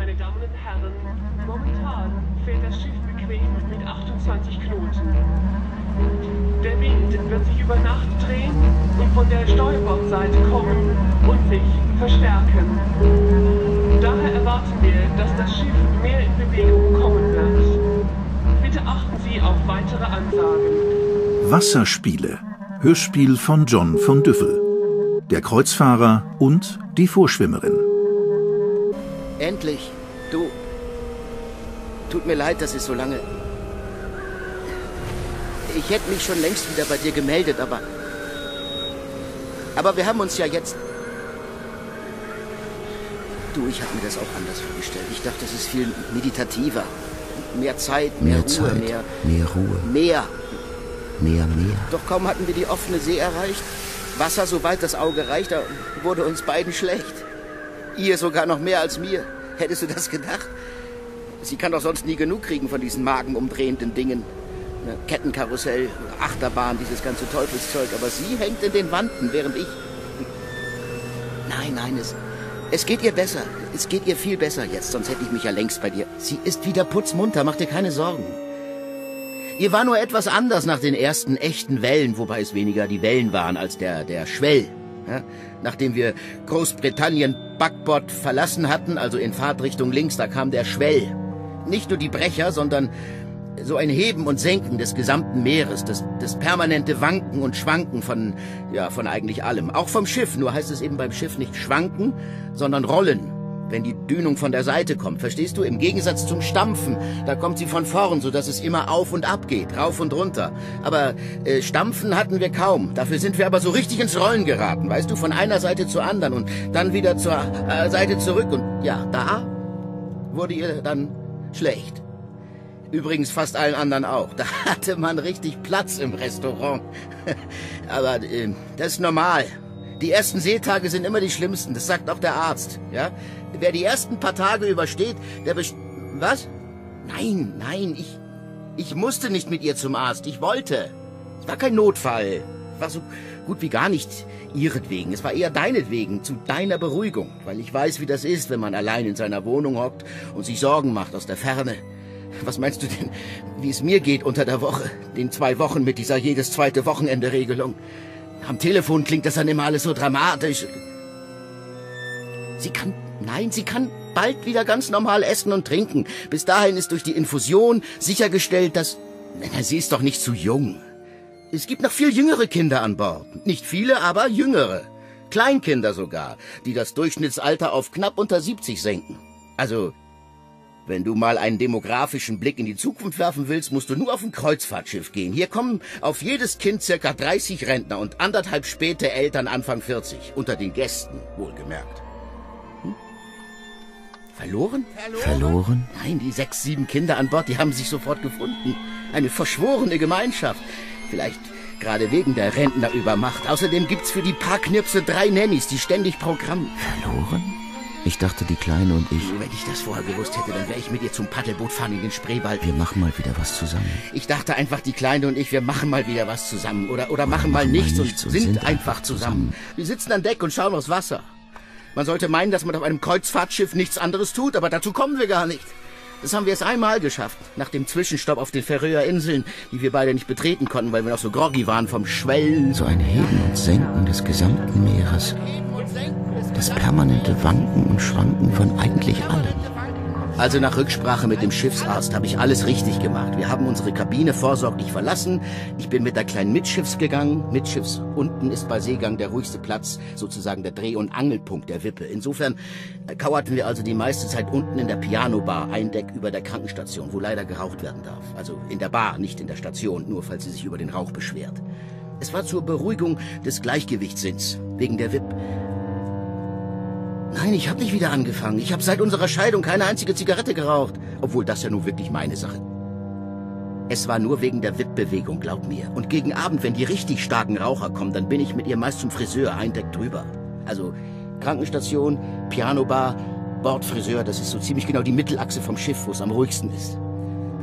meine Damen und Herren, momentan fährt das Schiff bequem mit 28 Knoten. Der Wind wird sich über Nacht drehen und von der Steuerbordseite kommen und sich verstärken. Daher erwarten wir, dass das Schiff mehr in Bewegung kommen wird. Bitte achten Sie auf weitere Ansagen. Wasserspiele. Hörspiel von John von Düffel. Der Kreuzfahrer und die Vorschwimmerin. Endlich. Du. Tut mir leid, dass es so lange. Ich hätte mich schon längst wieder bei dir gemeldet, aber. Aber wir haben uns ja jetzt. Du, ich habe mir das auch anders vorgestellt. Ich dachte, es ist viel meditativer. Mehr Zeit, mehr, Mehr Ruhe, Zeit, mehr. mehr Ruhe, Mehr. mehr, mehr. Doch kaum hatten wir die offene See erreicht. Wasser, soweit das Auge reicht, da wurde uns beiden schlecht. Ihr sogar noch mehr als mir. Hättest du das gedacht? Sie kann doch sonst nie genug kriegen von diesen magenumdrehenden Dingen. Kettenkarussell, Achterbahn, dieses ganze Teufelszeug. Aber sie hängt in den Wanden, während ich... Nein, nein, es, es geht ihr besser. Es geht ihr viel besser jetzt, sonst hätte ich mich ja längst bei dir. Sie ist wieder putzmunter, mach dir keine Sorgen. Ihr war nur etwas anders nach den ersten echten Wellen, wobei es weniger die Wellen waren als der, der Schwell. Nachdem wir Großbritannien Backbord verlassen hatten, also in Fahrtrichtung links, da kam der Schwell. Nicht nur die Brecher, sondern so ein Heben und Senken des gesamten Meeres, das, das permanente Wanken und Schwanken von, ja, von eigentlich allem. Auch vom Schiff, nur heißt es eben beim Schiff nicht schwanken, sondern rollen wenn die Dünung von der Seite kommt. Verstehst du? Im Gegensatz zum Stampfen, da kommt sie von vorn, sodass es immer auf und ab geht, rauf und runter. Aber äh, Stampfen hatten wir kaum. Dafür sind wir aber so richtig ins Rollen geraten, weißt du? Von einer Seite zur anderen und dann wieder zur äh, Seite zurück. Und ja, da wurde ihr dann schlecht. Übrigens fast allen anderen auch. Da hatte man richtig Platz im Restaurant. Aber äh, das ist normal. Die ersten Seetage sind immer die schlimmsten, das sagt auch der Arzt, ja? Wer die ersten paar Tage übersteht, der best... Was? Nein, nein, ich... Ich musste nicht mit ihr zum Arzt, ich wollte. Es war kein Notfall. Es war so gut wie gar nicht ihretwegen. Es war eher deinetwegen, zu deiner Beruhigung. Weil ich weiß, wie das ist, wenn man allein in seiner Wohnung hockt und sich Sorgen macht aus der Ferne. Was meinst du denn, wie es mir geht unter der Woche? Den zwei Wochen mit dieser jedes zweite Wochenende-Regelung. Am Telefon klingt das dann immer alles so dramatisch. Sie kann, nein, sie kann bald wieder ganz normal essen und trinken. Bis dahin ist durch die Infusion sichergestellt, dass... Na, sie ist doch nicht zu jung. Es gibt noch viel jüngere Kinder an Bord. Nicht viele, aber jüngere. Kleinkinder sogar, die das Durchschnittsalter auf knapp unter 70 senken. Also, wenn du mal einen demografischen Blick in die Zukunft werfen willst, musst du nur auf ein Kreuzfahrtschiff gehen. Hier kommen auf jedes Kind circa 30 Rentner und anderthalb späte Eltern Anfang 40. Unter den Gästen, wohlgemerkt. Verloren? Verloren? Nein, die sechs, sieben Kinder an Bord, die haben sich sofort gefunden. Eine verschworene Gemeinschaft. Vielleicht gerade wegen der Rentnerübermacht. Außerdem gibt's für die paar Knirpse drei Nannies, die ständig Programm. Verloren? Ich dachte, die Kleine und ich, Wenn ich das vorher gewusst hätte, dann wäre ich mit ihr zum Paddelboot fahren in den Spreewald. wir machen mal wieder was zusammen. Ich dachte einfach, die Kleine und ich, wir machen mal wieder was zusammen. Oder, oder machen mal machen mal nichts und nichts und sind, sind einfach einfach zusammen. Wir sitzen an Deck und schauen aufs Wasser. Man sollte meinen, dass man auf einem Kreuzfahrtschiff nichts anderes tut, aber dazu kommen wir gar nicht. Das haben wir erst einmal geschafft, nach dem Zwischenstopp auf den Färöer Inseln, die wir beide nicht betreten konnten, weil wir noch so groggy waren vom Schwellen. So ein Heben und Senken des gesamten Meeres. Das permanente Wanken und Schwanken von eigentlich allem. Also nach Rücksprache mit dem Schiffsarzt habe ich alles richtig gemacht. Wir haben unsere Kabine vorsorglich verlassen. Ich bin mit der kleinen Mitschiffs gegangen. Mitschiffs unten ist bei Seegang der ruhigste Platz, sozusagen der Dreh- und Angelpunkt der Wippe. Insofern äh, kauerten wir also die meiste Zeit unten in der Pianobar, ein Deck über der Krankenstation, wo leider geraucht werden darf. Also in der Bar, nicht in der Station, nur falls sie sich über den Rauch beschwert. Es war zur Beruhigung des Gleichgewichtssinns, wegen der WIP. Nein, ich habe nicht wieder angefangen. Ich habe seit unserer Scheidung keine einzige Zigarette geraucht. Obwohl das ja nun wirklich meine Sache. Es war nur wegen der WIP-Bewegung, glaub mir. Und gegen Abend, wenn die richtig starken Raucher kommen, dann bin ich mit ihr meist zum Friseur, ein Deck drüber. Also Krankenstation, Pianobar, Bordfriseur, das ist so ziemlich genau die Mittelachse vom Schiff, wo es am ruhigsten ist.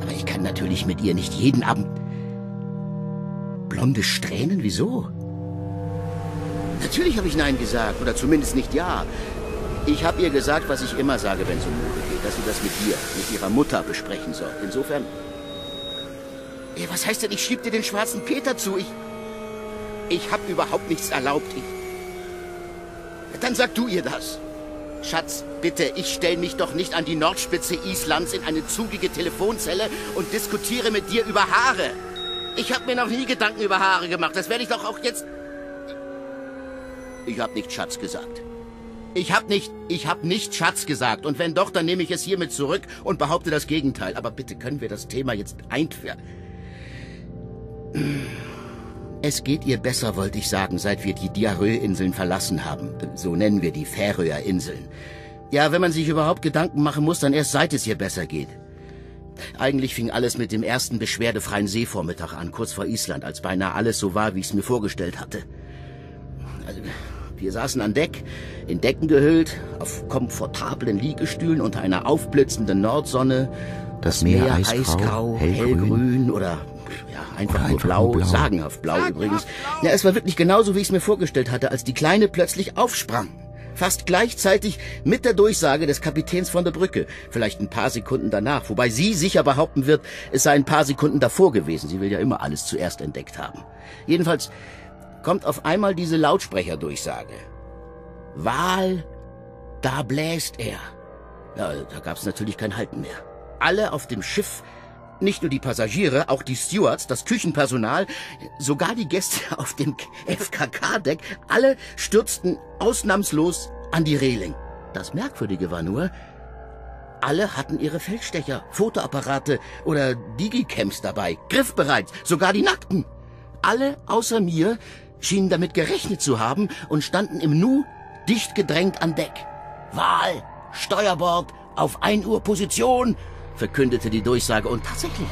Aber ich kann natürlich mit ihr nicht jeden Abend... Blonde Strähnen, wieso? Natürlich habe ich Nein gesagt, oder zumindest nicht Ja. Ich habe ihr gesagt, was ich immer sage, wenn es um Mode geht. dass sie das mit dir, mit ihrer Mutter besprechen soll. Insofern... Ey, was heißt denn, ich schieb dir den schwarzen Peter zu? Ich... Ich hab überhaupt nichts erlaubt. Ich, dann sag du ihr das. Schatz, bitte, ich stell mich doch nicht an die Nordspitze Islands in eine zugige Telefonzelle und diskutiere mit dir über Haare. Ich habe mir noch nie Gedanken über Haare gemacht. Das werde ich doch auch jetzt... Ich habe nicht Schatz gesagt. Ich habe nicht, ich habe nicht Schatz gesagt. Und wenn doch, dann nehme ich es hiermit zurück und behaupte das Gegenteil. Aber bitte können wir das Thema jetzt einführen. Es geht ihr besser, wollte ich sagen, seit wir die Diarrhoe-Inseln verlassen haben. So nennen wir die Färöer-Inseln. Ja, wenn man sich überhaupt Gedanken machen muss, dann erst seit es ihr besser geht. Eigentlich fing alles mit dem ersten beschwerdefreien Seevormittag an, kurz vor Island, als beinahe alles so war, wie ich es mir vorgestellt hatte. Also, wir saßen an Deck, in Decken gehüllt, auf komfortablen Liegestühlen unter einer aufblitzenden Nordsonne. Das Meer, eisgrau, eisgrau hellgrün, hellgrün oder ja, einfach, nur einfach blau, nur blau. sagenhaft blau übrigens. Ja, es war wirklich genauso, wie ich es mir vorgestellt hatte, als die Kleine plötzlich aufsprang. Fast gleichzeitig mit der Durchsage des Kapitäns von der Brücke. Vielleicht ein paar Sekunden danach. Wobei sie sicher behaupten wird, es sei ein paar Sekunden davor gewesen. Sie will ja immer alles zuerst entdeckt haben. Jedenfalls kommt auf einmal diese Lautsprecherdurchsage. Wal, da bläst er. Ja, da gab's natürlich kein Halten mehr. Alle auf dem Schiff nicht nur die Passagiere, auch die Stewards, das Küchenpersonal, sogar die Gäste auf dem FKK-Deck, alle stürzten ausnahmslos an die Reling. Das Merkwürdige war nur, alle hatten ihre Feldstecher, Fotoapparate oder Digicams dabei, griffbereit, sogar die Nackten. Alle außer mir schienen damit gerechnet zu haben und standen im Nu dicht gedrängt an Deck. Wahl, Steuerbord, auf 1 Uhr Position, verkündete die Durchsage. Und tatsächlich,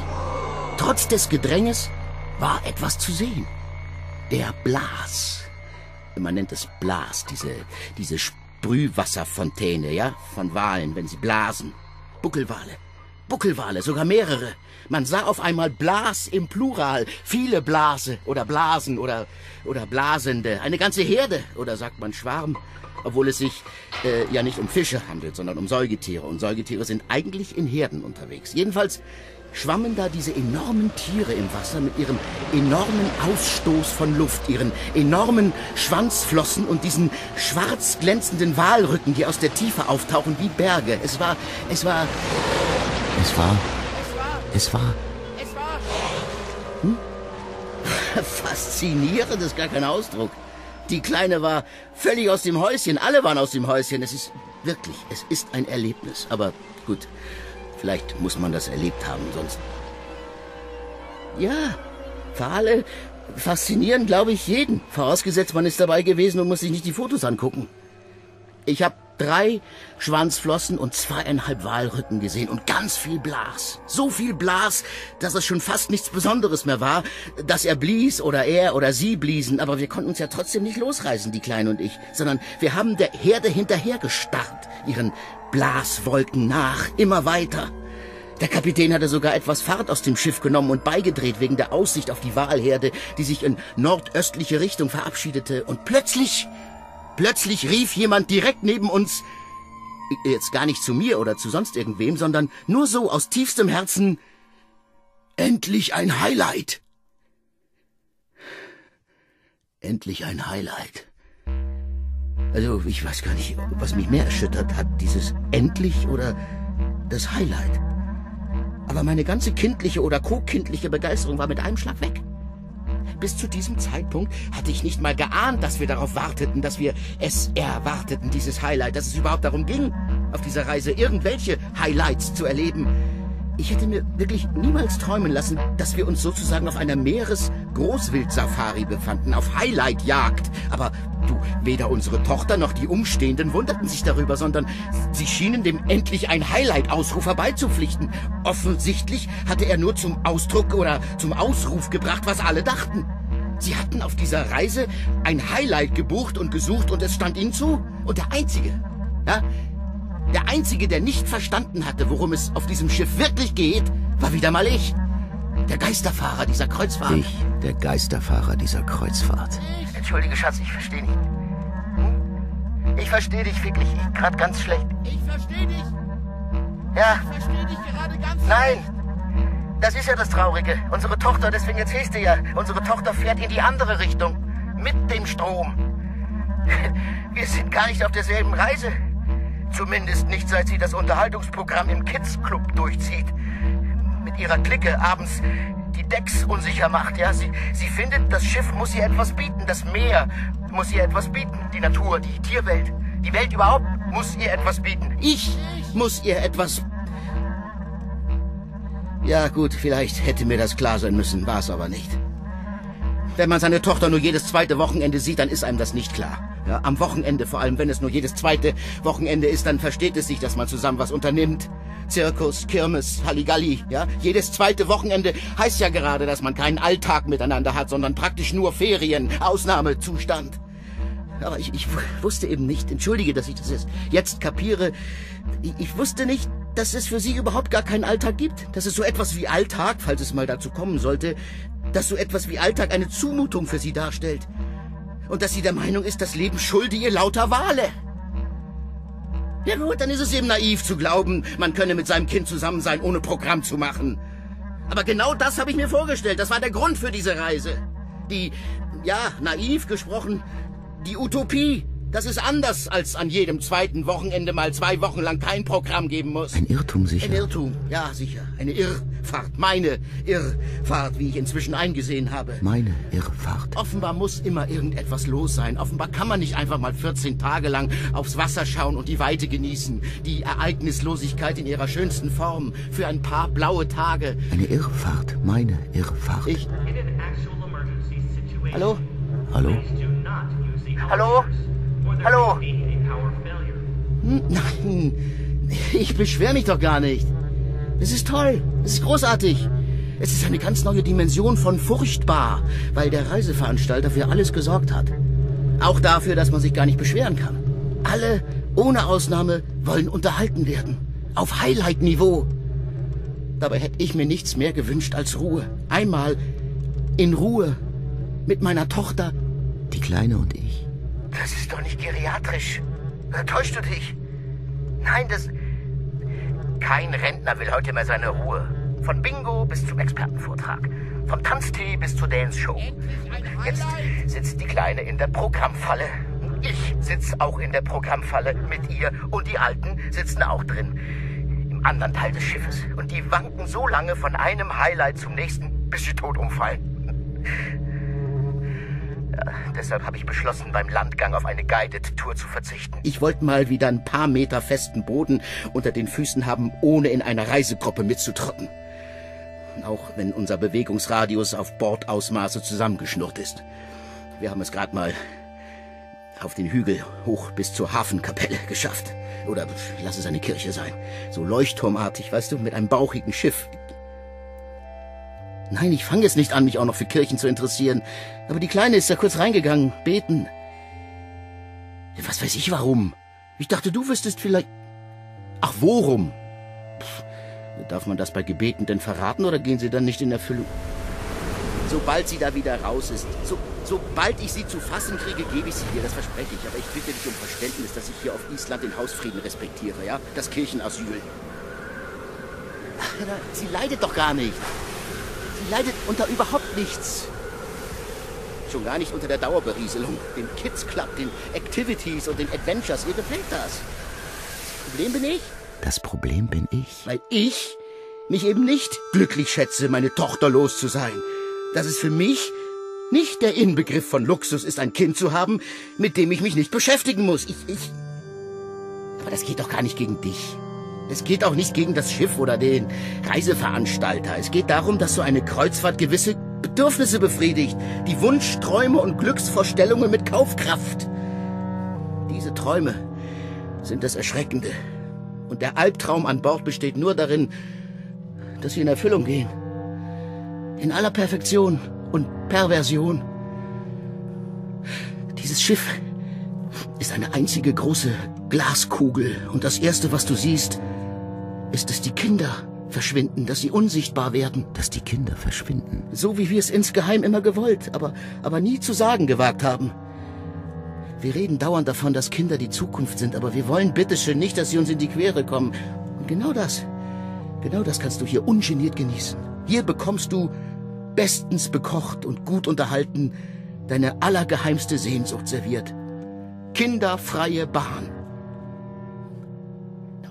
trotz des Gedränges war etwas zu sehen. Der Blas. Man nennt es Blas, diese, diese Sprühwasserfontäne, ja, von Walen, wenn sie blasen. Buckelwale. Buckelwale, sogar mehrere. Man sah auf einmal Blas im Plural, viele Blase oder Blasen oder, oder Blasende, eine ganze Herde oder sagt man Schwarm, obwohl es sich äh, ja nicht um Fische handelt, sondern um Säugetiere. Und Säugetiere sind eigentlich in Herden unterwegs. Jedenfalls schwammen da diese enormen Tiere im Wasser mit ihrem enormen Ausstoß von Luft, ihren enormen Schwanzflossen und diesen schwarz glänzenden Walrücken, die aus der Tiefe auftauchen wie Berge. Es war, es war, Es war, es war, Faszinierend ist gar kein Ausdruck. Die Kleine war völlig aus dem Häuschen. Alle waren aus dem Häuschen. Es ist wirklich, es ist ein Erlebnis. Aber gut, vielleicht muss man das erlebt haben, sonst. Ja, Wale faszinieren, glaube ich, jeden. Vorausgesetzt, man ist dabei gewesen und muss sich nicht die Fotos angucken. Ich habe drei Schwanzflossen und zweieinhalb Walrücken gesehen und ganz viel Blas. So viel Blas, dass es schon fast nichts Besonderes mehr war, dass er blies oder er oder sie bliesen. Aber wir konnten uns ja trotzdem nicht losreißen, die Kleine und ich, sondern wir haben der Herde hinterher gestarrt, ihren Blaswolken nach, immer weiter. Der Kapitän hatte sogar etwas Fahrt aus dem Schiff genommen und beigedreht wegen der Aussicht auf die Walherde, die sich in nordöstliche Richtung verabschiedete. Und plötzlich, plötzlich rief jemand direkt neben uns, jetzt gar nicht zu mir oder zu sonst irgendwem, sondern nur so aus tiefstem Herzen, endlich ein Highlight. Endlich ein Highlight. Also, ich weiß gar nicht, was mich mehr erschüttert hat, dieses endlich oder das Highlight. Aber meine ganze kindliche oder co-kindliche Begeisterung war mit einem Schlag weg. Bis zu diesem Zeitpunkt hatte ich nicht mal geahnt, dass wir darauf warteten, dass wir es erwarteten, dieses Highlight, dass es überhaupt darum ging, auf dieser Reise irgendwelche Highlights zu erleben. Ich hätte mir wirklich niemals träumen lassen, dass wir uns sozusagen auf einer Meeres-Großwild-Safari befanden, auf Highlight-Jagd. Aber weder unsere Tochter noch die Umstehenden wunderten sich darüber, sondern sie schienen dem endlich ein Highlight-Ausrufer beizupflichten. Offensichtlich hatte er nur zum Ausdruck oder zum Ausruf gebracht, was alle dachten. Sie hatten auf dieser Reise ein Highlight gebucht und gesucht und es stand ihnen zu. Und der Einzige, ja, der Einzige, der nicht verstanden hatte, worum es auf diesem Schiff wirklich geht, war wieder mal ich. Der Geisterfahrer dieser Kreuzfahrt. ich, der Geisterfahrer dieser Kreuzfahrt. Entschuldige, Schatz, ich verstehe nicht. Hm? Ich verstehe dich wirklich gerade ganz schlecht. Ich verstehe dich. Ja. Nein. Das ist ja das Traurige. Unsere Tochter, deswegen erzählst du ja, unsere Tochter fährt in die andere Richtung. Mit dem Strom. Wir sind gar nicht auf derselben Reise. Zumindest nicht, seit sie das Unterhaltungsprogramm im Kids Club durchzieht. Ihrer Clique abends die Decks unsicher macht, ja. Sie, sie findet, das Schiff muss ihr etwas bieten. Das Meer muss ihr etwas bieten. Die Natur, die Tierwelt, die Welt überhaupt muss ihr etwas bieten. Ich muss ihr etwas... Ja gut, vielleicht hätte mir das klar sein müssen, war es aber nicht. Wenn man seine Tochter nur jedes zweite Wochenende sieht, dann ist einem das nicht klar. Ja, am Wochenende, vor allem wenn es nur jedes zweite Wochenende ist, dann versteht es sich, dass man zusammen was unternimmt. Zirkus, Kirmes, Halligalli, ja. Jedes zweite Wochenende heißt ja gerade, dass man keinen Alltag miteinander hat, sondern praktisch nur Ferien, Ausnahmezustand. Aber ich, ich wusste eben nicht, entschuldige, dass ich das jetzt kapiere, ich, ich wusste nicht, dass es für sie überhaupt gar keinen Alltag gibt. Dass es so etwas wie Alltag, falls es mal dazu kommen sollte, dass so etwas wie Alltag eine Zumutung für sie darstellt. Und dass sie der Meinung ist, das Leben schulde ihr lauter Wale. Ja gut, dann ist es eben naiv zu glauben, man könne mit seinem Kind zusammen sein, ohne Programm zu machen. Aber genau das habe ich mir vorgestellt. Das war der Grund für diese Reise. Die, ja, naiv gesprochen, die Utopie. Das ist anders, als an jedem zweiten Wochenende mal zwei Wochen lang kein Programm geben muss. Ein Irrtum sicher. Ein Irrtum, ja, sicher. Eine Irrfahrt. Meine Irrfahrt, wie ich inzwischen eingesehen habe. Meine Irrfahrt. Offenbar muss immer irgendetwas los sein. Offenbar kann man nicht einfach mal 14 Tage lang aufs Wasser schauen und die Weite genießen. Die Ereignislosigkeit in ihrer schönsten Form. Für ein paar blaue Tage. Eine Irrfahrt. Meine Irrfahrt. Ich... Hallo? Hallo? Hallo? Hallo? Hm, Nein, ich beschwere mich doch gar nicht. Es ist toll, es ist großartig. Es ist eine ganz neue Dimension von furchtbar, weil der Reiseveranstalter für alles gesorgt hat. Auch dafür, dass man sich gar nicht beschweren kann. Alle, ohne Ausnahme, wollen unterhalten werden. Auf Highlight-Niveau. Dabei hätte ich mir nichts mehr gewünscht als Ruhe. Einmal in Ruhe. Mit meiner Tochter. Die Kleine und ich. Das ist doch nicht geriatrisch. Täuschst du dich? Nein, das... Kein Rentner will heute mehr seine Ruhe. Von Bingo bis zum Expertenvortrag. Vom Tanztee bis zur Dance-Show. Jetzt sitzt die Kleine in der Programmfalle. Ich sitz auch in der Programmfalle mit ihr und die Alten sitzen auch drin. Im anderen Teil des Schiffes. Und die wanken so lange von einem Highlight zum nächsten, bis sie tot umfallen. Deshalb habe ich beschlossen, beim Landgang auf eine Guided-Tour zu verzichten. Ich wollte mal wieder ein paar Meter festen Boden unter den Füßen haben, ohne in einer Reisegruppe mitzutrotten. Auch wenn unser Bewegungsradius auf Bordausmaße zusammengeschnurrt ist. Wir haben es gerade mal auf den Hügel hoch bis zur Hafenkapelle geschafft. Oder lass es eine Kirche sein. So leuchtturmartig, weißt du, mit einem bauchigen Schiff. Nein, ich fange jetzt nicht an, mich auch noch für Kirchen zu interessieren. Aber die Kleine ist da kurz reingegangen, beten. Was weiß ich warum? Ich dachte, du wüsstest vielleicht... Ach, worum? Pff, darf man das bei Gebeten denn verraten oder gehen sie dann nicht in Erfüllung? Sobald sie da wieder raus ist, so, sobald ich sie zu fassen kriege, gebe ich sie dir, das verspreche ich. Aber ich bitte dich um Verständnis, dass ich hier auf Island den Hausfrieden respektiere, ja? Das Kirchenasyl. Ach, sie leidet doch gar nicht. Sie leidet unter überhaupt nichts. Schon gar nicht unter der Dauerberieselung, dem Kids Club, den Activities und den Adventures. Ihr gefällt das. Das Problem bin ich. Das Problem bin ich. Weil ich mich eben nicht glücklich schätze, meine Tochter los zu sein. Dass es für mich nicht der Inbegriff von Luxus ist, ein Kind zu haben, mit dem ich mich nicht beschäftigen muss. Ich, ich. Aber das geht doch gar nicht gegen dich. Es geht auch nicht gegen das Schiff oder den Reiseveranstalter. Es geht darum, dass so eine Kreuzfahrt gewisse Bedürfnisse befriedigt. Die Wunschträume und Glücksvorstellungen mit Kaufkraft. Diese Träume sind das Erschreckende. Und der Albtraum an Bord besteht nur darin, dass sie in Erfüllung gehen. In aller Perfektion und Perversion. Dieses Schiff ist eine einzige große Glaskugel. Und das Erste, was du siehst, ist, dass die Kinder verschwinden, dass sie unsichtbar werden. Dass die Kinder verschwinden. So wie wir es insgeheim immer gewollt, aber, aber nie zu sagen gewagt haben. Wir reden dauernd davon, dass Kinder die Zukunft sind, aber wir wollen bitteschön nicht, dass sie uns in die Quere kommen. Und Genau das. Genau das kannst du hier ungeniert genießen. Hier bekommst du bestens bekocht und gut unterhalten deine allergeheimste Sehnsucht serviert. Kinderfreie Bahn.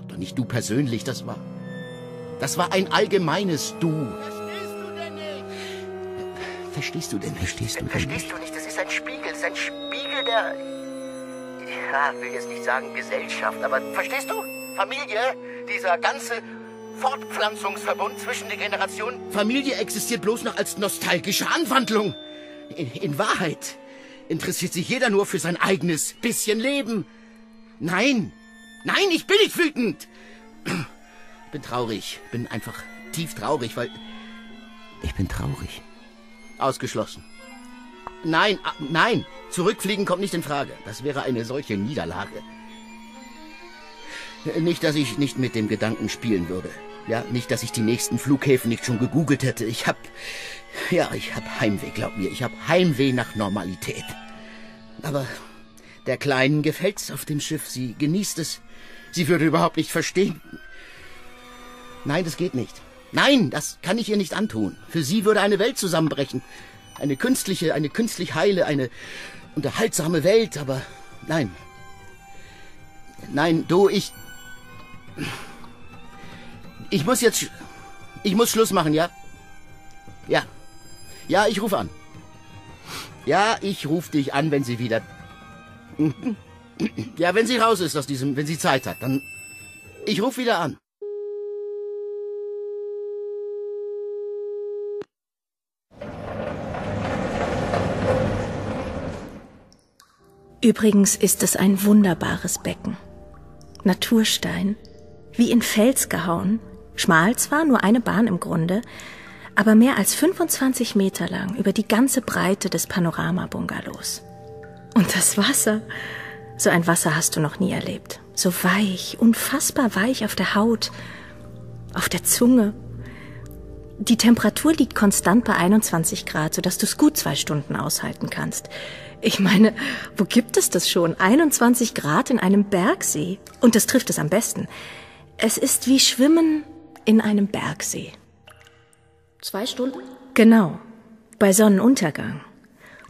Doch nicht du persönlich, das war. Das war ein allgemeines Du. Verstehst du denn nicht? Verstehst du denn nicht? Verstehst du denn Verstehst du nicht? Das ist ein Spiegel. Das ist ein Spiegel der. Ja, will jetzt nicht sagen Gesellschaft, aber verstehst du? Familie, dieser ganze Fortpflanzungsverbund zwischen den Generationen. Familie existiert bloß noch als nostalgische Anwandlung. In, in Wahrheit interessiert sich jeder nur für sein eigenes bisschen Leben. Nein, nein, ich bin nicht wütend. Ich bin traurig, bin einfach tief traurig, weil Ich bin traurig. ausgeschlossen. Nein, nein, zurückfliegen kommt nicht in Frage. Das wäre eine solche Niederlage. Nicht, dass ich nicht mit dem Gedanken spielen würde. Ja, nicht, dass ich die nächsten Flughäfen nicht schon gegoogelt hätte. Ich hab, ja, ich hab Heimweh, glaub mir. Ich hab Heimweh nach Normalität. Aber der Kleinen gefällt's auf dem Schiff. Sie genießt es. Sie würde überhaupt nicht verstehen. Nein, das geht nicht. Nein, das kann ich ihr nicht antun. Für sie würde eine Welt zusammenbrechen. Eine künstliche, eine künstlich heile, eine unterhaltsame Welt, aber nein. Nein, du, ich. Ich muss jetzt. Ich muss Schluss machen, ja? Ja. Ja, ich rufe an. Ja, ich rufe dich an, wenn sie wieder. Ja, wenn sie raus ist aus diesem, wenn sie Zeit hat, dann. Ich rufe wieder an. Übrigens ist es ein wunderbares Becken. Naturstein, wie in Fels gehauen, schmal zwar, nur eine Bahn im Grunde, aber mehr als 25 Meter lang über die ganze Breite des Panorama-Bungalows. Und das Wasser, so ein Wasser hast du noch nie erlebt. So weich, unfassbar weich auf der Haut, auf der Zunge. Die Temperatur liegt konstant bei 21 Grad, sodass du es gut zwei Stunden aushalten kannst. Ich meine, wo gibt es das schon? 21 Grad in einem Bergsee. Und das trifft es am besten. Es ist wie Schwimmen in einem Bergsee. Zwei Stunden? Genau. Bei Sonnenuntergang.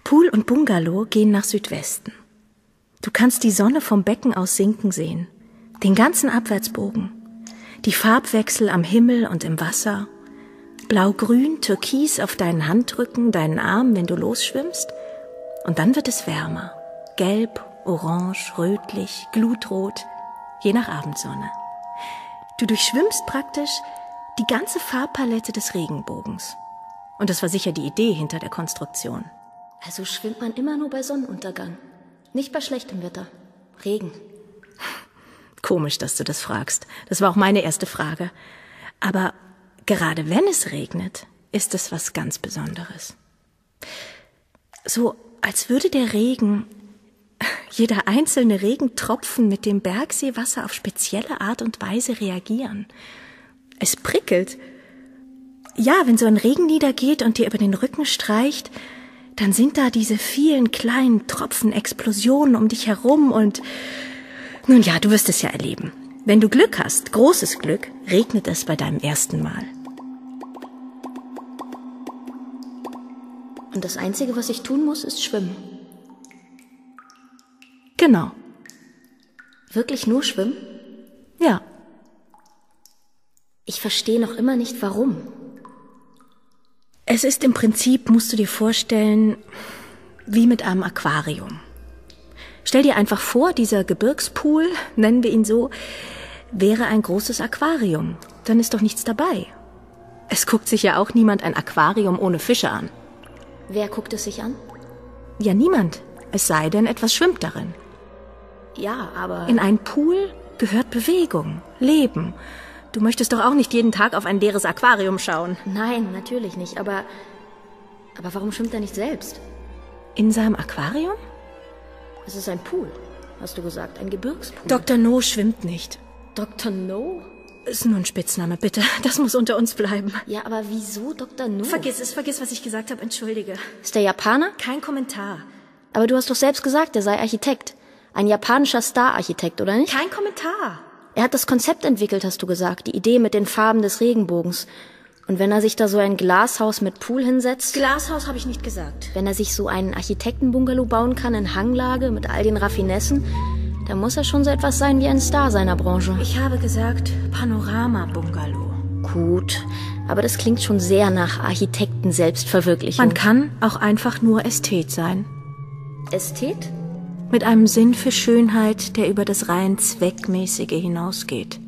Pool und Bungalow gehen nach Südwesten. Du kannst die Sonne vom Becken aus sinken sehen. Den ganzen Abwärtsbogen. Die Farbwechsel am Himmel und im Wasser. Blau-grün, türkis auf deinen Handrücken, deinen Arm, wenn du losschwimmst. Und dann wird es wärmer. Gelb, orange, rötlich, glutrot, je nach Abendsonne. Du durchschwimmst praktisch die ganze Farbpalette des Regenbogens. Und das war sicher die Idee hinter der Konstruktion. Also schwimmt man immer nur bei Sonnenuntergang. Nicht bei schlechtem Wetter. Regen. Komisch, dass du das fragst. Das war auch meine erste Frage. Aber gerade wenn es regnet, ist es was ganz Besonderes. So, als würde der Regen, jeder einzelne Regentropfen mit dem Bergseewasser auf spezielle Art und Weise reagieren. Es prickelt. Ja, wenn so ein Regen niedergeht und dir über den Rücken streicht, dann sind da diese vielen kleinen Tropfen Explosionen um dich herum und nun ja, du wirst es ja erleben. Wenn du Glück hast, großes Glück, regnet es bei deinem ersten Mal. Und das Einzige, was ich tun muss, ist schwimmen. Genau. Wirklich nur schwimmen? Ja. Ich verstehe noch immer nicht, warum. Es ist im Prinzip, musst du dir vorstellen, wie mit einem Aquarium. Stell dir einfach vor, dieser Gebirgspool, nennen wir ihn so, wäre ein großes Aquarium. Dann ist doch nichts dabei. Es guckt sich ja auch niemand ein Aquarium ohne Fische an. Wer guckt es sich an? Ja, niemand. Es sei denn, etwas schwimmt darin. Ja, aber. In einen Pool gehört Bewegung, Leben. Du möchtest doch auch nicht jeden Tag auf ein leeres Aquarium schauen. Nein, natürlich nicht, aber. Aber warum schwimmt er nicht selbst? In seinem Aquarium? Es ist ein Pool, hast du gesagt, ein Gebirgspool. Dr. No schwimmt nicht. Dr. No? Ist nur ein Spitzname, bitte. Das muss unter uns bleiben. Ja, aber wieso Dr. No? Vergiss es, vergiss, was ich gesagt habe. Entschuldige. Ist der Japaner? Kein Kommentar. Aber du hast doch selbst gesagt, er sei Architekt. Ein japanischer Star-Architekt, oder nicht? Kein Kommentar. Er hat das Konzept entwickelt, hast du gesagt, die Idee mit den Farben des Regenbogens. Und wenn er sich da so ein Glashaus mit Pool hinsetzt, Glashaus habe ich nicht gesagt. wenn er sich so einen Architektenbungalow bauen kann in Hanglage mit all den Raffinessen, dann muss er schon so etwas sein wie ein Star seiner Branche. Ich habe gesagt Panorama-Bungalow. Gut, aber das klingt schon sehr nach Architekten Selbstverwirklichung. Man kann auch einfach nur Ästhet sein. Ästhet? Mit einem Sinn für Schönheit, der über das rein Zweckmäßige hinausgeht.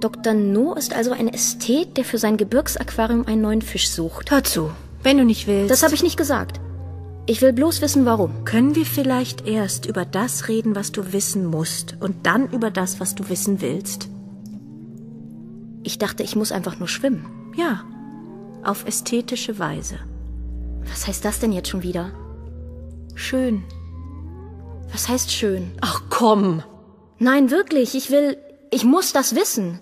Dr. No ist also ein Ästhet, der für sein Gebirgsaquarium einen neuen Fisch sucht. Hör zu, wenn du nicht willst. Das habe ich nicht gesagt. Ich will bloß wissen, warum. können wir vielleicht erst über das reden, was du wissen musst, und dann über das, was du wissen willst. Ich dachte, ich muss einfach nur schwimmen. Ja, auf ästhetische Weise. Was heißt das denn jetzt schon wieder? Schön. Was heißt schön? Ach komm. Nein, wirklich, ich will, ich muss das wissen.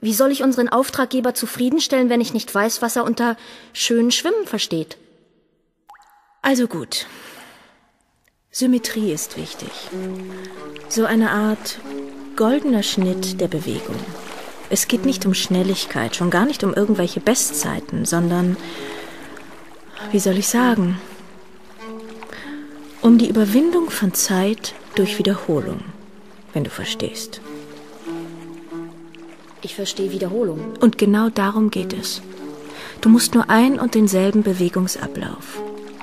Wie soll ich unseren Auftraggeber zufriedenstellen, wenn ich nicht weiß, was er unter schön schwimmen versteht? Also gut. Symmetrie ist wichtig. So eine Art goldener Schnitt der Bewegung. Es geht nicht um Schnelligkeit, schon gar nicht um irgendwelche Bestzeiten, sondern, wie soll ich sagen, um die Überwindung von Zeit durch Wiederholung, wenn du verstehst. Ich verstehe Wiederholung. Und genau darum geht es. Du musst nur ein und denselben Bewegungsablauf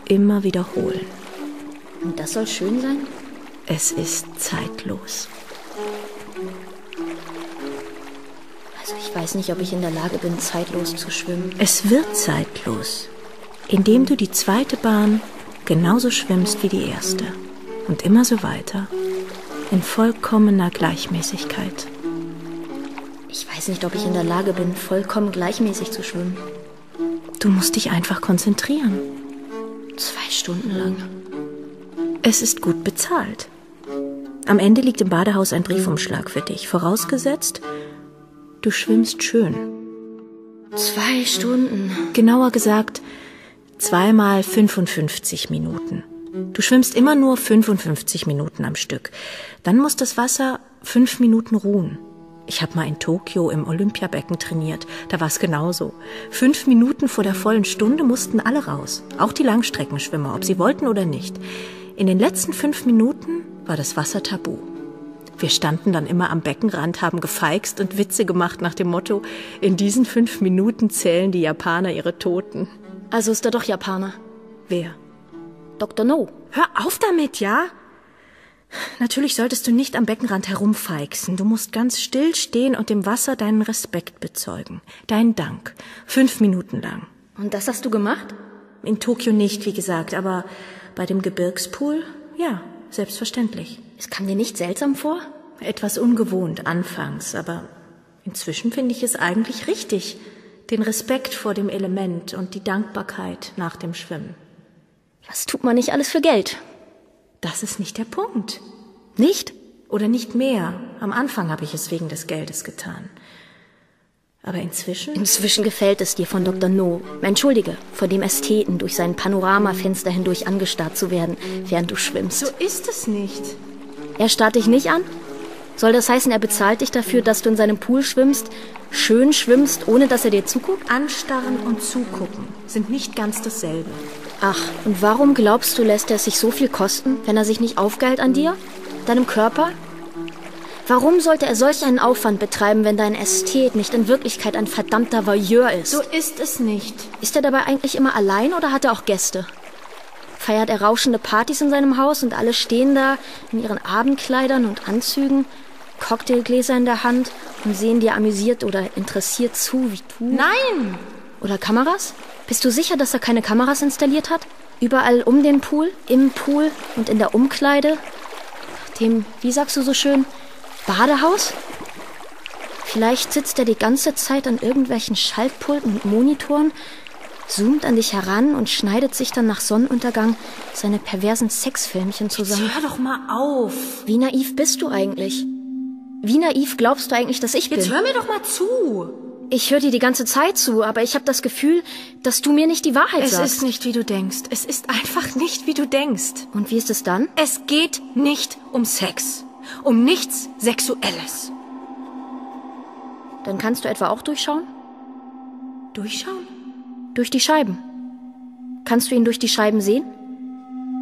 immer wiederholen. Und das soll schön sein? Es ist zeitlos. Also ich weiß nicht, ob ich in der Lage bin, zeitlos zu schwimmen. Es wird zeitlos, indem du die zweite Bahn genauso schwimmst wie die erste. Und immer so weiter, in vollkommener Gleichmäßigkeit. Ich weiß nicht, ob ich in der Lage bin, vollkommen gleichmäßig zu schwimmen. Du musst dich einfach konzentrieren. Zwei Stunden lang. Es ist gut bezahlt. Am Ende liegt im Badehaus ein Briefumschlag für dich, vorausgesetzt, du schwimmst schön. Zwei Stunden. Genauer gesagt, zweimal 55 Minuten. Du schwimmst immer nur 55 Minuten am Stück. Dann muss das Wasser fünf Minuten ruhen. Ich habe mal in Tokio im Olympiabecken trainiert. Da war es genauso. Fünf Minuten vor der vollen Stunde mussten alle raus. Auch die Langstreckenschwimmer, ob sie wollten oder nicht. In den letzten fünf Minuten war das Wasser tabu. Wir standen dann immer am Beckenrand, haben gefeixt und Witze gemacht nach dem Motto, in diesen fünf Minuten zählen die Japaner ihre Toten. Also ist er doch Japaner. Wer? Dr. No. Hör auf damit, ja? Natürlich solltest du nicht am Beckenrand herumfeixen. Du musst ganz still stehen und dem Wasser deinen Respekt bezeugen. Deinen Dank. Fünf Minuten lang. Und das hast du gemacht? In Tokio nicht, wie gesagt, aber bei dem Gebirgspool, ja, selbstverständlich. Es kam dir nicht seltsam vor? Etwas ungewohnt anfangs, aber inzwischen finde ich es eigentlich richtig. Den Respekt vor dem Element und die Dankbarkeit nach dem Schwimmen. Was tut man nicht alles für Geld? Das ist nicht der Punkt. Nicht? Oder nicht mehr. Am Anfang habe ich es wegen des Geldes getan. Aber inzwischen? Inzwischen gefällt es dir von Dr. No. Entschuldige, vor dem Ästheten durch sein Panoramafenster hindurch angestarrt zu werden, während du schwimmst. So ist es nicht. Er starrt dich nicht an? Soll das heißen, er bezahlt dich dafür, dass du in seinem Pool schwimmst, schön schwimmst, ohne dass er dir zuguckt? Anstarren und zugucken sind nicht ganz dasselbe. Ach, und warum glaubst du, lässt er es sich so viel kosten, wenn er sich nicht aufgeilt an dir? Deinem Körper? Warum sollte er solch einen Aufwand betreiben, wenn dein Ästhet nicht in Wirklichkeit ein verdammter Voyeur ist? So ist es nicht. Ist er dabei eigentlich immer allein oder hat er auch Gäste? Feiert er rauschende Partys in seinem Haus und alle stehen da in ihren Abendkleidern und Anzügen, Cocktailgläser in der Hand und sehen dir amüsiert oder interessiert zu, wie du? Nein! Oder Kameras? Bist du sicher, dass er keine Kameras installiert hat? Überall um den Pool, im Pool und in der Umkleide? Dem, wie sagst du so schön, Badehaus? Vielleicht sitzt er die ganze Zeit an irgendwelchen Schaltpulten und Monitoren, zoomt an dich heran und schneidet sich dann nach Sonnenuntergang seine perversen Sexfilmchen zusammen. Hör doch mal auf. Wie naiv bist du eigentlich? Wie naiv glaubst du eigentlich, dass ich bin? Jetzt hör mir doch mal zu. Ich höre dir die ganze Zeit zu, aber ich habe das Gefühl, dass du mir nicht die Wahrheit Es sagst. ist nicht, wie du denkst. Es ist einfach nicht, wie du denkst. Und wie ist es dann? Es geht nicht um Sex. Um nichts Sexuelles. Dann kannst du etwa auch durchschauen? Durchschauen? Durch die Scheiben. Kannst du ihn durch die Scheiben sehen?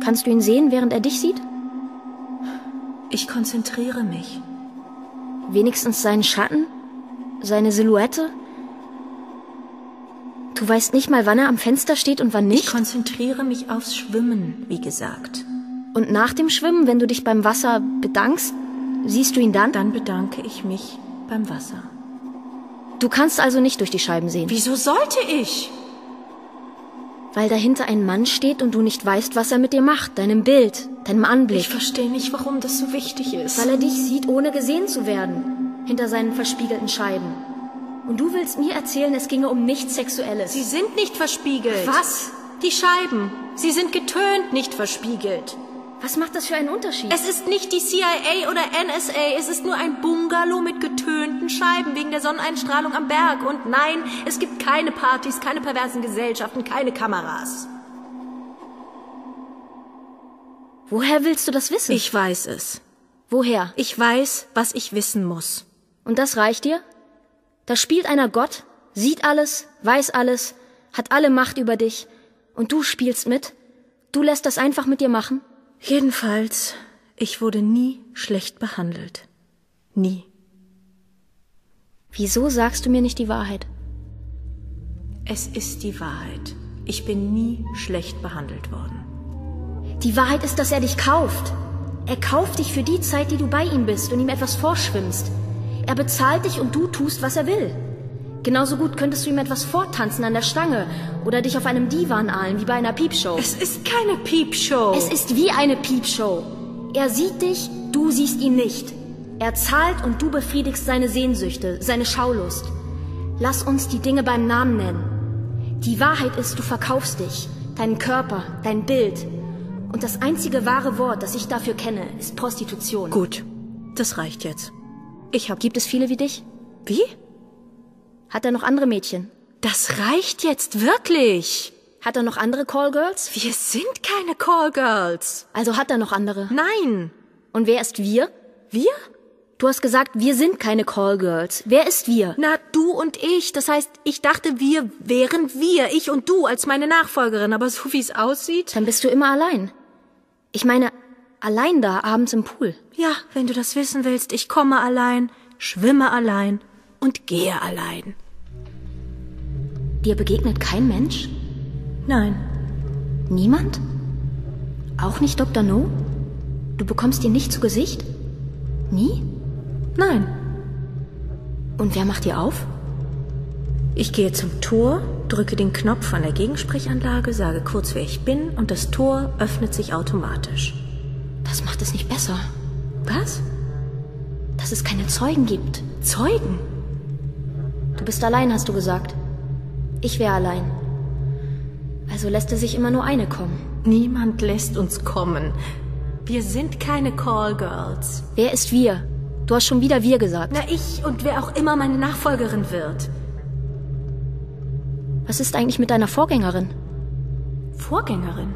Kannst du ihn sehen, während er dich sieht? Ich konzentriere mich. Wenigstens seinen Schatten? Seine Silhouette? Du weißt nicht mal, wann er am Fenster steht und wann nicht? Ich konzentriere mich aufs Schwimmen, wie gesagt. Und nach dem Schwimmen, wenn du dich beim Wasser bedankst, siehst du ihn dann? Dann bedanke ich mich beim Wasser. Du kannst also nicht durch die Scheiben sehen. Wieso sollte ich? Weil dahinter ein Mann steht und du nicht weißt, was er mit dir macht, deinem Bild, deinem Anblick. Ich verstehe nicht, warum das so wichtig ist. Weil er dich sieht, ohne gesehen zu werden, hinter seinen verspiegelten Scheiben. Und du willst mir erzählen, es ginge um nichts Sexuelles. Sie sind nicht verspiegelt. Was? Die Scheiben. Sie sind getönt, nicht verspiegelt. Was macht das für einen Unterschied? Es ist nicht die CIA oder NSA, es ist nur ein Bungalow mit getönten Scheiben wegen der Sonneneinstrahlung am Berg. Und nein, es gibt keine Partys, keine perversen Gesellschaften, keine Kameras. Woher willst du das wissen? Ich weiß es. Woher? Ich weiß, was ich wissen muss. Und das reicht dir? Da spielt einer Gott, sieht alles, weiß alles, hat alle Macht über dich. Und du spielst mit? Du lässt das einfach mit dir machen? Jedenfalls, ich wurde nie schlecht behandelt. Nie. Wieso sagst du mir nicht die Wahrheit? Es ist die Wahrheit. Ich bin nie schlecht behandelt worden. Die Wahrheit ist, dass er dich kauft. Er kauft dich für die Zeit, die du bei ihm bist und ihm etwas vorschwimmst. Er bezahlt dich und du tust, was er will. Genauso gut könntest du ihm etwas vortanzen an der Stange oder dich auf einem Divan ahlen, wie bei einer Piepshow. Es ist keine Piepshow. Es ist wie eine Piepshow. Er sieht dich, du siehst ihn nicht. Er zahlt und du befriedigst seine Sehnsüchte, seine Schaulust. Lass uns die Dinge beim Namen nennen. Die Wahrheit ist, du verkaufst dich, deinen Körper, dein Bild. Und das einzige wahre Wort, das ich dafür kenne, ist Prostitution. Gut, das reicht jetzt. Ich hab. Gibt es viele wie dich? Wie? Hat er noch andere Mädchen? Das reicht jetzt wirklich. Hat er noch andere Callgirls? Wir sind keine Callgirls. Also hat er noch andere? Nein. Und wer ist wir? Wir? Du hast gesagt, wir sind keine Callgirls. Wer ist wir? Na, du und ich. Das heißt, ich dachte, wir wären wir. Ich und du als meine Nachfolgerin. Aber so wie es aussieht. Dann bist du immer allein. Ich meine, allein da abends im Pool. Ja, wenn du das wissen willst. Ich komme allein, schwimme allein und gehe allein. Dir begegnet kein Mensch? Nein. Niemand? Auch nicht Dr. No? Du bekommst ihn nicht zu Gesicht? Nie? Nein. Und wer macht dir auf? Ich gehe zum Tor, drücke den Knopf an der Gegensprechanlage, sage kurz, wer ich bin, und das Tor öffnet sich automatisch. Das macht es nicht besser. Was? Dass es keine Zeugen gibt. Zeugen? Du bist allein, hast du gesagt. Ich wäre allein. Also lässt er sich immer nur eine kommen. Niemand lässt uns kommen. Wir sind keine Callgirls. Wer ist wir? Du hast schon wieder wir gesagt. Na, ich und wer auch immer meine Nachfolgerin wird. Was ist eigentlich mit deiner Vorgängerin? Vorgängerin?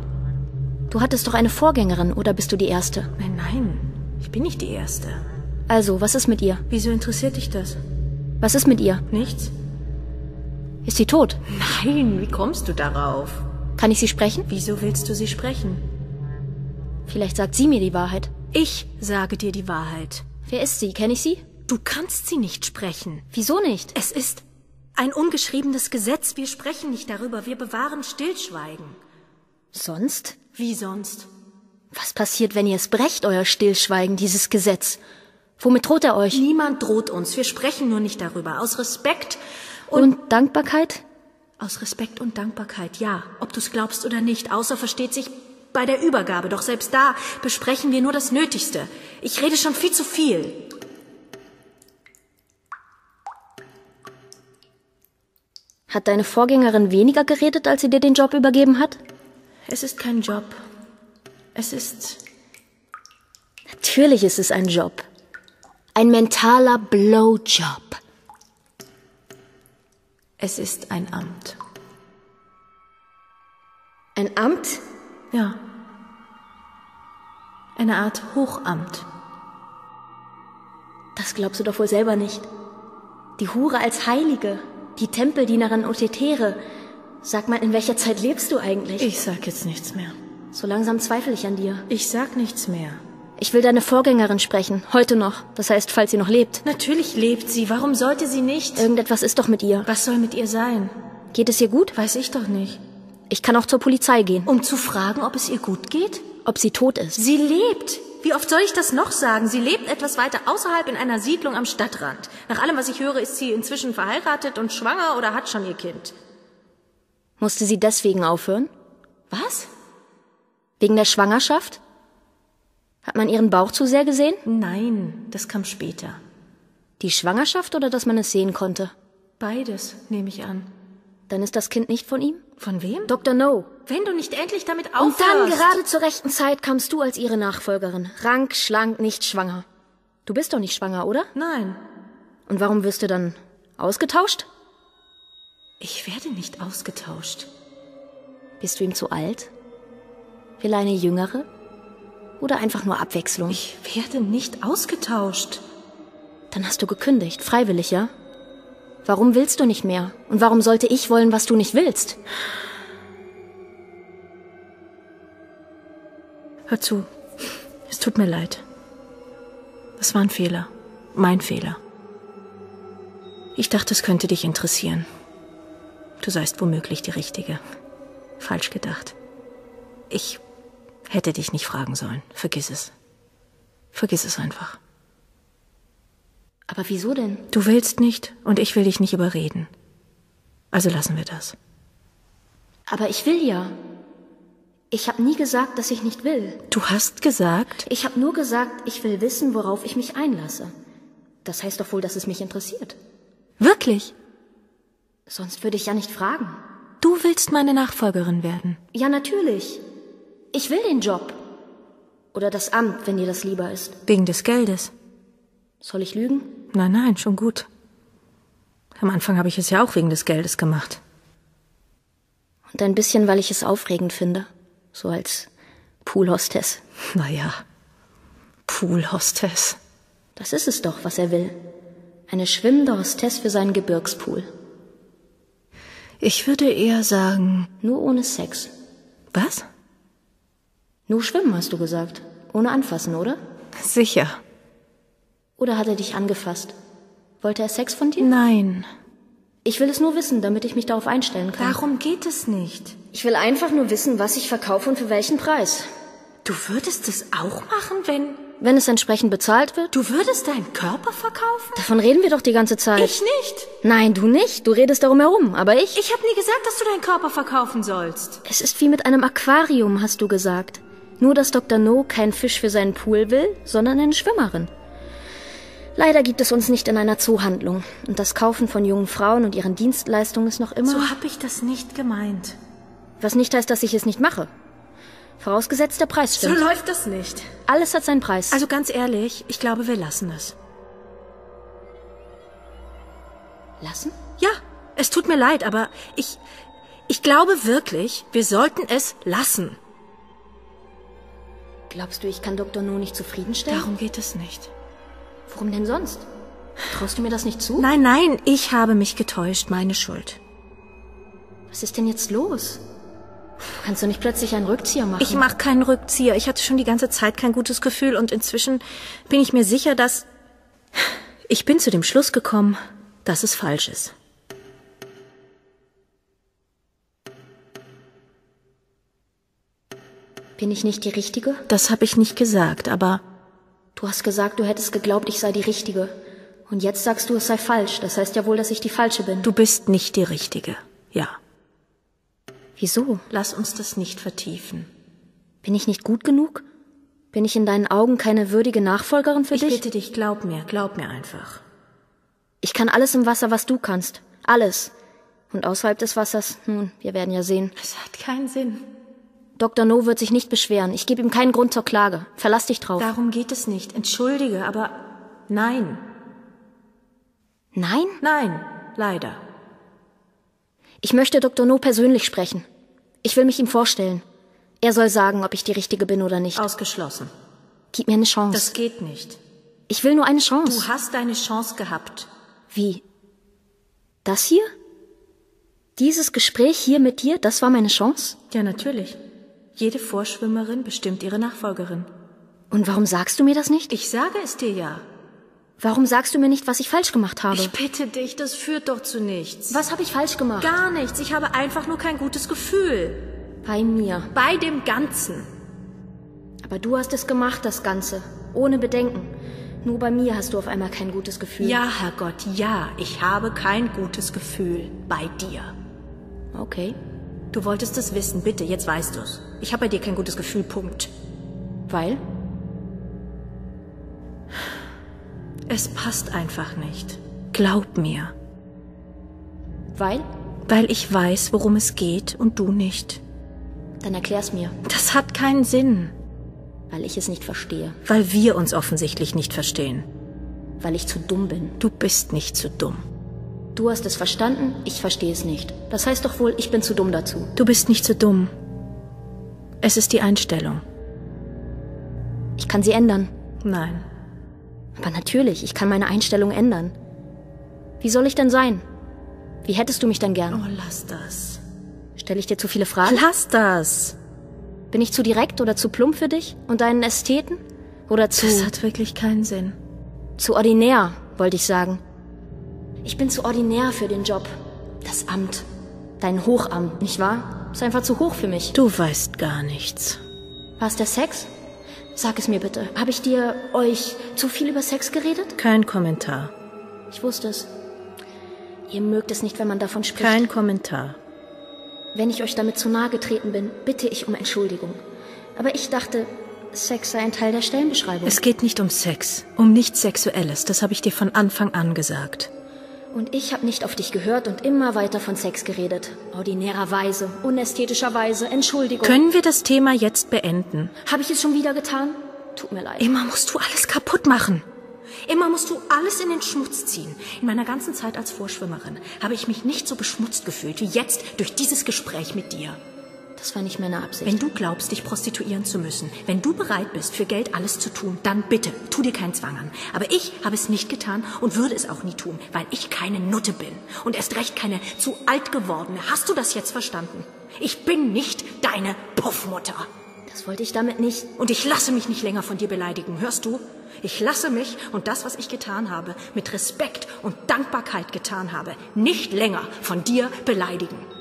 Du hattest doch eine Vorgängerin, oder bist du die Erste? Nein, nein, ich bin nicht die Erste. Also, was ist mit ihr? Wieso interessiert dich das? Was ist mit ihr? Nichts? Ist sie tot? Nein, wie kommst du darauf? Kann ich sie sprechen? Wieso willst du sie sprechen? Vielleicht sagt sie mir die Wahrheit. Ich sage dir die Wahrheit. Wer ist sie? Kenne ich sie? Du kannst sie nicht sprechen. Wieso nicht? Es ist ein ungeschriebenes Gesetz. Wir sprechen nicht darüber. Wir bewahren Stillschweigen. Sonst? Wie sonst? Was passiert, wenn ihr es brecht, euer Stillschweigen, dieses Gesetz? Womit droht er euch? Niemand droht uns. Wir sprechen nur nicht darüber. Aus Respekt und, und Dankbarkeit? Aus Respekt und Dankbarkeit, ja. Ob du es glaubst oder nicht. Außer versteht sich bei der Übergabe. Doch selbst da besprechen wir nur das Nötigste. Ich rede schon viel zu viel. Hat deine Vorgängerin weniger geredet, als sie dir den Job übergeben hat? Es ist kein Job. Es ist. Natürlich ist es ein Job. Ein mentaler Blowjob. Es ist ein Amt. Ein Amt? Ja. Eine Art Hochamt. Das glaubst du doch wohl selber nicht. Die Hure als Heilige, die Tempeldienerin Otetere. Sag mal, in welcher Zeit lebst du eigentlich? Ich sag jetzt nichts mehr. So langsam zweifle ich an dir. Ich sag nichts mehr. Ich will deine Vorgängerin sprechen, heute noch. Das heißt, falls sie noch lebt. Natürlich lebt sie. Warum sollte sie nicht? Irgendetwas ist doch mit ihr. Was soll mit ihr sein? Geht es ihr gut? Weiß ich doch nicht. Ich kann auch zur Polizei gehen. Um zu fragen, ob es ihr gut geht? Ob sie tot ist. Sie lebt. Wie oft soll ich das noch sagen? Sie lebt etwas weiter außerhalb in einer Siedlung am Stadtrand. Nach allem, was ich höre, ist sie inzwischen verheiratet und schwanger oder hat schon ihr Kind. Musste sie deswegen aufhören? Was? Wegen der Schwangerschaft? Hat man ihren Bauch zu sehr gesehen? Nein, das kam später. Die Schwangerschaft oder dass man es sehen konnte? Beides, nehme ich an. Dann ist das Kind nicht von ihm? Von wem? Dr. No. Wenn du nicht endlich damit Und aufhörst. dann gerade zur rechten Zeit kamst du als ihre Nachfolgerin. Rank, schlank, nicht schwanger. Du bist doch nicht schwanger, oder? Nein, Und warum wirst du dann ausgetauscht? ich werde nicht ausgetauscht. Bist du ihm zu alt? Will eine jüngere? Oder einfach nur Abwechslung? Ich werde nicht ausgetauscht. Dann hast du gekündigt, freiwillig, ja? Warum willst du nicht mehr? Und warum sollte ich wollen, was du nicht willst? Hör zu. Es tut mir leid. Das war ein Fehler. Mein Fehler. Ich dachte, es könnte dich interessieren. Du seist womöglich die Richtige. Falsch gedacht. Ich hätte dich nicht fragen sollen. Vergiss es. Vergiss es einfach. Aber wieso denn? Du willst nicht und ich will dich nicht überreden. Also lassen wir das. Aber ich will ja. Ich habe nie gesagt, dass ich nicht will. Du hast gesagt, Ich habe nur gesagt, ich will wissen, worauf ich mich einlasse. Das heißt doch wohl, dass es mich interessiert. wirklich, Sonst würde ich ja nicht fragen. du willst meine Nachfolgerin werden. Ja, natürlich. Ich will den Job. Oder das Amt, wenn dir das lieber ist. Wegen des Geldes. Soll ich lügen? Nein, nein, schon gut. Am Anfang habe ich es ja auch wegen des Geldes gemacht. Und ein bisschen, weil ich es aufregend finde. So als Poolhostess. Naja, Poolhostess. Das ist es doch, was er will. Eine schwimmende Hostess für seinen Gebirgspool. Ich würde eher sagen, Nur ohne Sex. was? Nur schwimmen, hast du gesagt. Ohne anfassen, oder? Sicher. Oder hat er dich angefasst? Wollte er Sex von dir? Nein, Ich will es nur wissen, damit ich mich darauf einstellen kann. darum geht es nicht. Ich will einfach nur wissen, was ich verkaufe und für welchen Preis. Du würdest es auch machen, wenn Wenn es entsprechend bezahlt wird? du würdest deinen Körper verkaufen? Davon reden wir doch die ganze Zeit. Ich nicht. Nein, du nicht. Du redest darum herum, aber ich. Ich habe nie gesagt, dass du deinen Körper verkaufen sollst. Es ist wie mit einem Aquarium, hast du gesagt. Nur, dass Dr. No keinen Fisch für seinen Pool will, sondern eine Schwimmerin. Leider gibt es uns nicht in einer Zoohandlung. Und das Kaufen von jungen Frauen und ihren Dienstleistungen ist noch immer. So habe ich das nicht gemeint. Was nicht heißt, dass ich es nicht mache. Vorausgesetzt, der Preis So stimmt. läuft das nicht. Alles hat seinen Preis. Also ganz ehrlich, ich glaube, wir lassen es. lassen? Ja, es tut mir leid, aber ich ich glaube wirklich, wir sollten es lassen. Glaubst du, ich kann Dr. No nicht zufriedenstellen? Darum geht es nicht. Warum denn sonst? Traust du mir das nicht zu? Nein, nein, ich habe mich getäuscht, meine Schuld. Was ist denn jetzt los? Kannst du nicht plötzlich einen Rückzieher machen? Ich mache keinen Rückzieher. Ich hatte schon die ganze Zeit kein gutes Gefühl und inzwischen bin ich mir sicher, dass ich bin zu dem Schluss gekommen, dass es falsch ist. Bin ich nicht die Richtige? Das habe ich nicht gesagt, aber Du hast gesagt, du hättest geglaubt, ich sei die Richtige. Und jetzt sagst du, es sei falsch. Das heißt ja wohl, dass ich die Falsche bin. du bist nicht die Richtige. Ja, Wieso? lass uns das nicht vertiefen. Bin ich nicht gut genug? Bin ich in deinen Augen keine würdige Nachfolgerin für Ich dich? bitte dich, glaub mir, glaub mir einfach. Ich kann alles im Wasser, was du kannst. Alles. Und außerhalb des Wassers, nun, wir werden ja sehen. Es hat keinen Sinn. Dr. No wird sich nicht beschweren. Ich gebe ihm keinen Grund zur Klage. Verlass dich drauf. Darum geht es nicht. Entschuldige, aber nein, Nein? nein, leider. Ich möchte Dr. No persönlich sprechen. Ich will mich ihm vorstellen. Er soll sagen, ob ich die Richtige bin oder nicht. Ausgeschlossen. Gib mir eine Chance. Das geht nicht. ich will nur eine Chance. Du hast deine Chance gehabt. Wie? Das hier? Dieses Gespräch hier mit dir, das war meine Chance? Ja, natürlich. Jede Vorschwimmerin bestimmt ihre Nachfolgerin. Und warum sagst du mir das nicht? Ich sage es dir ja. Warum sagst du mir nicht, was ich falsch gemacht habe? Ich bitte dich, das führt doch zu nichts. was habe ich falsch gemacht? Gar nichts. Ich habe einfach nur kein gutes Gefühl. Bei mir. Bei dem Ganzen. Aber du hast es gemacht, das Ganze. Ohne Bedenken. Nur bei mir hast du auf einmal kein gutes Gefühl. Ja, Herrgott, ja. Ich habe kein gutes Gefühl bei dir. Okay. Du wolltest es wissen, bitte, jetzt weißt du's. Ich habe bei dir kein gutes Gefühl, Punkt. Weil? Es passt einfach nicht. Glaub mir. Weil? Weil ich weiß, worum es geht und du nicht. Dann erklär's mir. Das hat keinen Sinn. Weil ich es nicht verstehe. Weil wir uns offensichtlich nicht verstehen. Weil ich zu dumm bin. Du bist nicht zu dumm. Du hast es verstanden, ich verstehe es nicht. Das heißt doch wohl, ich bin zu dumm dazu. Du bist nicht zu dumm. Es ist die Einstellung. Ich kann sie ändern. Nein. Aber natürlich, ich kann meine Einstellung ändern. Wie soll ich denn sein? Wie hättest du mich denn gern? Oh, lass das. Stelle ich dir zu viele Fragen? Lass das. Bin ich zu direkt oder zu plump für dich und deinen Ästheten? Oder zu... Das hat wirklich keinen Sinn. Zu ordinär, wollte ich sagen. Ich bin zu ordinär für den Job. Das Amt. Dein Hochamt, nicht wahr? Ist einfach zu hoch für mich. Du weißt gar nichts. War es der Sex? Sag es mir bitte. Habe ich dir, euch, zu viel über Sex geredet? Kein Kommentar. Ich wusste es. Ihr mögt es nicht, wenn man davon spricht. Kein Kommentar. Wenn ich euch damit zu nahe getreten bin, bitte ich um Entschuldigung. Aber ich dachte, Sex sei ein Teil der Stellenbeschreibung. Es geht nicht um Sex, um nichts Sexuelles. Das habe ich dir von Anfang an gesagt. Und ich habe nicht auf dich gehört und immer weiter von Sex geredet. Ordinärerweise, unästhetischerweise, Entschuldigung. Können wir das Thema jetzt beenden? Habe ich es schon wieder getan? Tut mir leid. Immer musst du alles kaputt machen. Immer musst du alles in den Schmutz ziehen. In meiner ganzen Zeit als Vorschwimmerin habe ich mich nicht so beschmutzt gefühlt wie jetzt durch dieses Gespräch mit dir. Das war nicht meine Absicht. Wenn du glaubst, dich prostituieren zu müssen, wenn du bereit bist, für Geld alles zu tun, dann bitte, tu dir keinen Zwang an. Aber ich habe es nicht getan und würde es auch nie tun, weil ich keine Nutte bin. Und erst recht keine zu alt gewordene. Hast du das jetzt verstanden? Ich bin nicht deine Puffmutter. das wollte ich damit nicht. Und ich lasse mich nicht länger von dir beleidigen, hörst du? Ich lasse mich und das, was ich getan habe, mit Respekt und Dankbarkeit getan habe, nicht länger von dir beleidigen.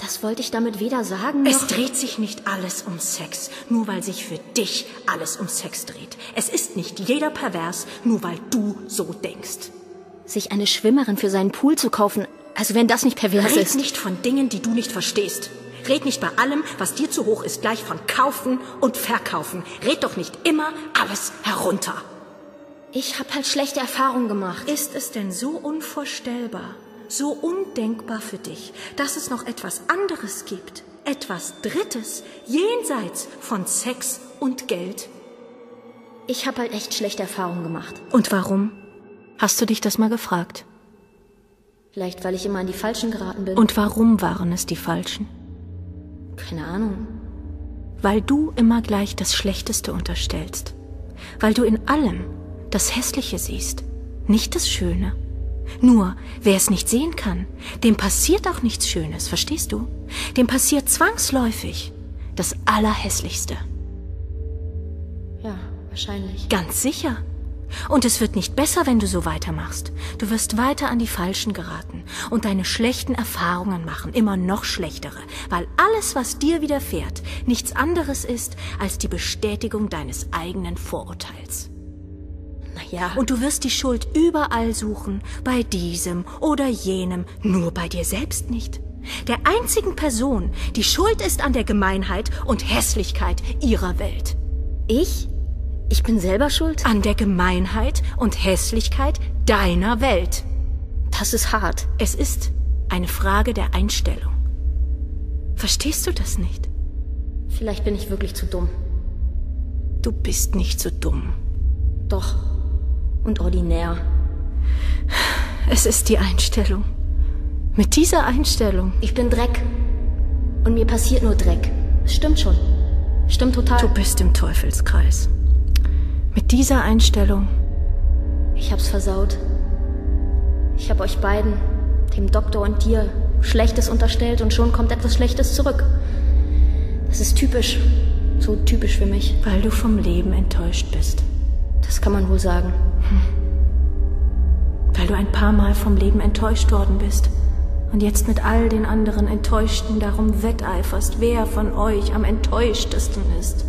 Das wollte ich damit weder sagen Es noch... dreht sich nicht alles um Sex, nur weil sich für dich alles um Sex dreht. Es ist nicht jeder pervers, nur weil du so denkst. Sich eine Schwimmerin für seinen Pool zu kaufen, also wenn das nicht pervers Red ist. nicht von Dingen, die du nicht verstehst. Red nicht bei allem, was dir zu hoch ist, gleich von kaufen und verkaufen. Red doch nicht immer alles herunter. Ich habe halt schlechte Erfahrungen gemacht. Ist es denn so unvorstellbar, so undenkbar für dich, dass es noch etwas anderes gibt, etwas Drittes, jenseits von Sex und Geld? Ich habe halt echt schlechte Erfahrungen gemacht. Und warum? Hast du dich das mal gefragt? Vielleicht, weil ich immer an die Falschen geraten bin. Und warum waren es die Falschen? Keine Ahnung. Weil du immer gleich das Schlechteste unterstellst. Weil du in allem das Hässliche siehst, nicht das Schöne. Nur, wer es nicht sehen kann, dem passiert auch nichts Schönes, verstehst du? Dem passiert zwangsläufig das Allerhässlichste. Ja, wahrscheinlich. Ganz sicher. Und es wird nicht besser, wenn du so weitermachst. Du wirst weiter an die Falschen geraten und deine schlechten Erfahrungen machen, immer noch schlechtere, weil alles, was dir widerfährt, nichts anderes ist als die Bestätigung deines eigenen Vorurteils. Naja, Und du wirst die Schuld überall suchen, bei diesem oder jenem, nur bei dir selbst nicht. Der einzigen Person, die schuld ist an der Gemeinheit und Hässlichkeit ihrer Welt. ich? Ich bin selber schuld? An der Gemeinheit und Hässlichkeit deiner Welt. Das ist hart. Es ist eine Frage der Einstellung. Verstehst du das nicht? Vielleicht bin ich wirklich zu dumm. Du bist nicht so dumm. Doch. Und ordinär. Es ist die Einstellung. Mit dieser Einstellung. Ich bin Dreck. Und mir passiert nur Dreck. Es stimmt schon. Stimmt total. Du bist im Teufelskreis. Mit dieser Einstellung. Ich hab's versaut. Ich hab euch beiden, dem Doktor und dir Schlechtes unterstellt und schon kommt etwas Schlechtes zurück. Das ist typisch, so typisch für mich. Weil du vom Leben enttäuscht bist. Das kann man wohl sagen. Hm. Weil du ein paar Mal vom Leben enttäuscht worden bist und jetzt mit all den anderen Enttäuschten darum wetteiferst, wer von euch am enttäuschtesten ist.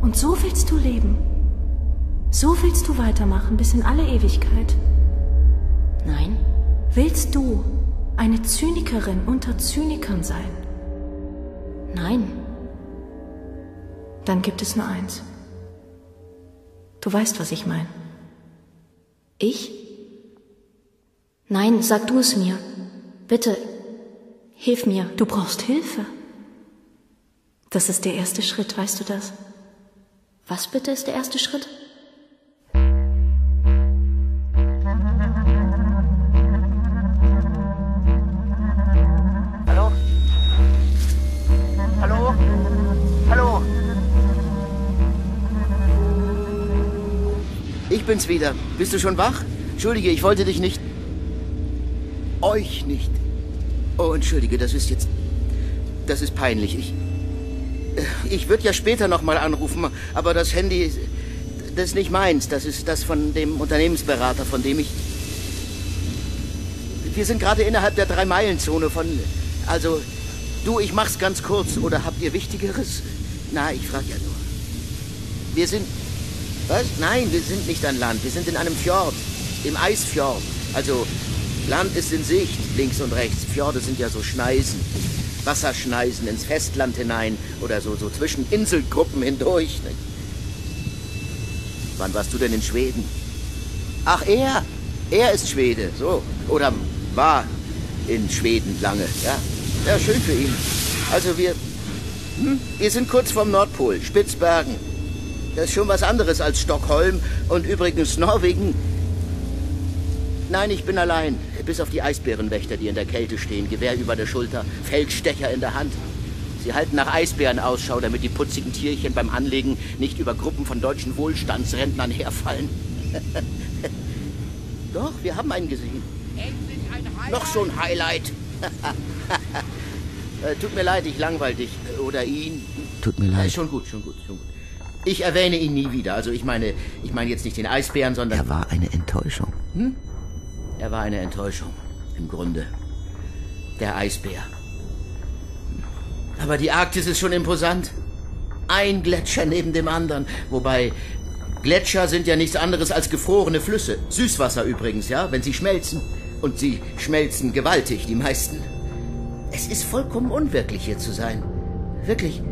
Und so willst du leben. So willst du weitermachen bis in alle Ewigkeit. Nein. Willst du eine Zynikerin unter Zynikern sein? Nein. Dann gibt es nur eins. Du weißt, was ich meine. Ich? Nein, sag du es mir. Bitte, hilf mir. Du brauchst Hilfe. Das ist der erste Schritt, weißt du das? Was bitte ist der erste Schritt? Bin's wieder. Bist du schon wach? Entschuldige, ich wollte dich nicht. Euch nicht. Oh, entschuldige, das ist jetzt. Das ist peinlich. Ich. Ich würde ja später nochmal anrufen, aber das Handy. Das ist nicht meins. Das ist das von dem Unternehmensberater, von dem ich. Wir sind gerade innerhalb der Drei-Meilen-Zone von. Also, du, ich mach's ganz kurz. Oder habt ihr Wichtigeres? Na, ich frage ja nur. Wir sind. Was? Nein, wir sind nicht an Land. Wir sind in einem Fjord. Im Eisfjord. Also, Land ist in Sicht, links und rechts. Fjorde sind ja so Schneisen. Wasserschneisen ins Festland hinein oder so, so zwischen Inselgruppen hindurch. Ne? Wann warst du denn in Schweden? Ach, er. Er ist Schwede, so. Oder war in Schweden lange, ja. Ja, schön für ihn. Also wir. Hm, wir sind kurz vom Nordpol, Spitzbergen. Das ist schon was anderes als Stockholm und übrigens Norwegen. Nein, ich bin allein. Bis auf die Eisbärenwächter, die in der Kälte stehen, Gewehr über der Schulter, Feldstecher in der Hand. Sie halten nach Eisbären Ausschau, damit die putzigen Tierchen beim Anlegen nicht über Gruppen von deutschen Wohlstandsrentnern herfallen. Doch, wir haben einen gesehen. Noch so ein Highlight. Äh, Tut mir leid, ich langweil dich. Äh, Oder ihn. Tut mir Äh, leid. schon gut, schon gut, schon gut. Ich erwähne ihn nie wieder. Also ich meine, ich meine jetzt nicht den Eisbären, sondern Er war eine Enttäuschung. er war eine Enttäuschung. Im Grunde. Der Eisbär. Aber die Arktis ist schon imposant. Ein Gletscher neben dem anderen. Wobei, Gletscher sind ja nichts anderes als gefrorene Flüsse. Süßwasser übrigens, ja, wenn sie schmelzen. Und sie schmelzen gewaltig, die meisten. Es ist vollkommen unwirklich, hier zu sein. Wirklich.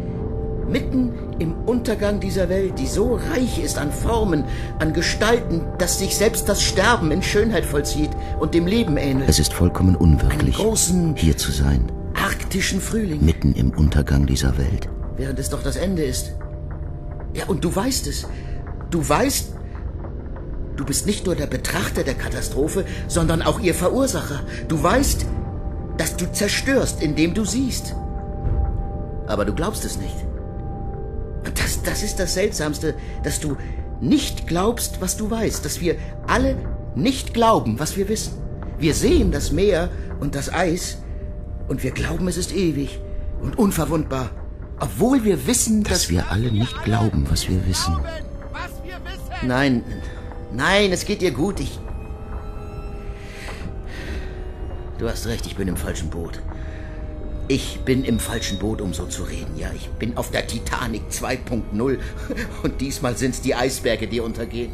Mitten im Untergang dieser Welt, die so reich ist an Formen, an Gestalten, dass sich selbst das Sterben in Schönheit vollzieht und dem Leben ähnelt. Es ist vollkommen unwirklich, großen- hier zu sein, Arktischen Frühling, mitten im Untergang dieser Welt. während es doch das Ende ist. Ja, und du weißt es. Du weißt, du bist nicht nur der Betrachter der Katastrophe, sondern auch ihr Verursacher. Du weißt, dass du zerstörst, indem du siehst. Aber du glaubst es nicht. Das, das ist das Seltsamste, dass du nicht glaubst, was du weißt, dass wir alle nicht glauben, was wir wissen. Wir sehen das Meer und das Eis und wir glauben, es ist ewig und unverwundbar, obwohl wir wissen, dass, Dass wir alle nicht glauben, was wir wissen. Nein, nein, es geht dir gut. Ich. Du hast recht, ich bin im falschen Boot. Ich bin im falschen Boot, um so zu reden. Ja, ich bin auf der Titanic 2.0 und diesmal sind's die Eisberge, die untergehen.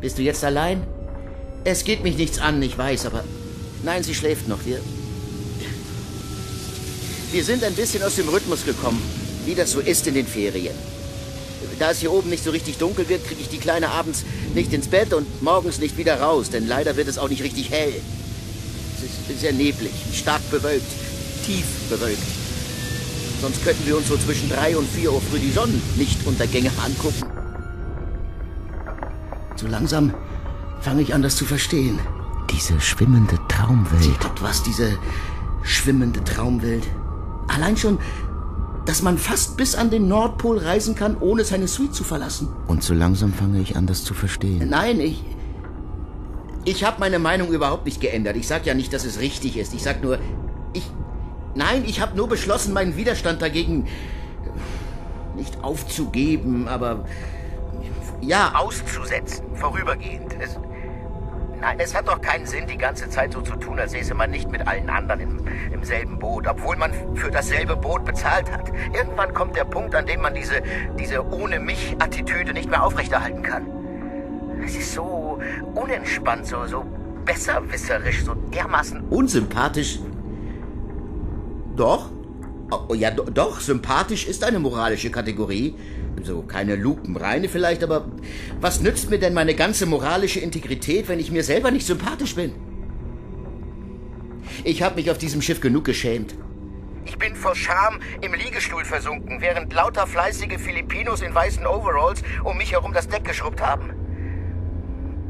Bist du jetzt allein? Es geht mich nichts an, ich weiß, aber nein, sie schläft noch. Wir wir sind ein bisschen aus dem Rhythmus gekommen, wie das so ist in den Ferien. Da es hier oben nicht so richtig dunkel wird, kriege ich die Kleine abends nicht ins Bett und morgens nicht wieder raus, denn leider wird es auch nicht richtig hell. Sehr neblig, stark bewölkt, tief bewölkt. Sonst könnten wir uns so zwischen drei und vier Uhr früh die Sonnenlichtuntergänge angucken. So langsam fange ich an, das zu verstehen. Diese schwimmende Traumwelt. Gott, was diese schwimmende Traumwelt. Allein schon, dass man fast bis an den Nordpol reisen kann, ohne seine Suite zu verlassen. Und so langsam fange ich an, das zu verstehen. Nein, ich. Ich habe meine Meinung überhaupt nicht geändert. Ich sag ja nicht, dass es richtig ist. Ich sag nur, ich. Nein, ich habe nur beschlossen, meinen Widerstand dagegen nicht aufzugeben, aber ja, auszusetzen, vorübergehend. Es, nein, es hat doch keinen Sinn, die ganze Zeit so zu tun, als säße man nicht mit allen anderen im, im selben Boot, obwohl man für dasselbe Boot bezahlt hat. Irgendwann kommt der Punkt, an dem man diese, diese ohne mich Attitüde nicht mehr aufrechterhalten kann. Es ist so unentspannt, so, so besserwisserisch, so dermaßen unsympathisch. Doch? Oh, ja, do, doch, sympathisch ist eine moralische Kategorie. So keine lupenreine vielleicht, aber was nützt mir denn meine ganze moralische Integrität, wenn ich mir selber nicht sympathisch bin? Ich habe mich auf diesem Schiff genug geschämt. Ich bin vor Scham im Liegestuhl versunken, während lauter fleißige Filipinos in weißen Overalls um mich herum das Deck geschrubbt haben.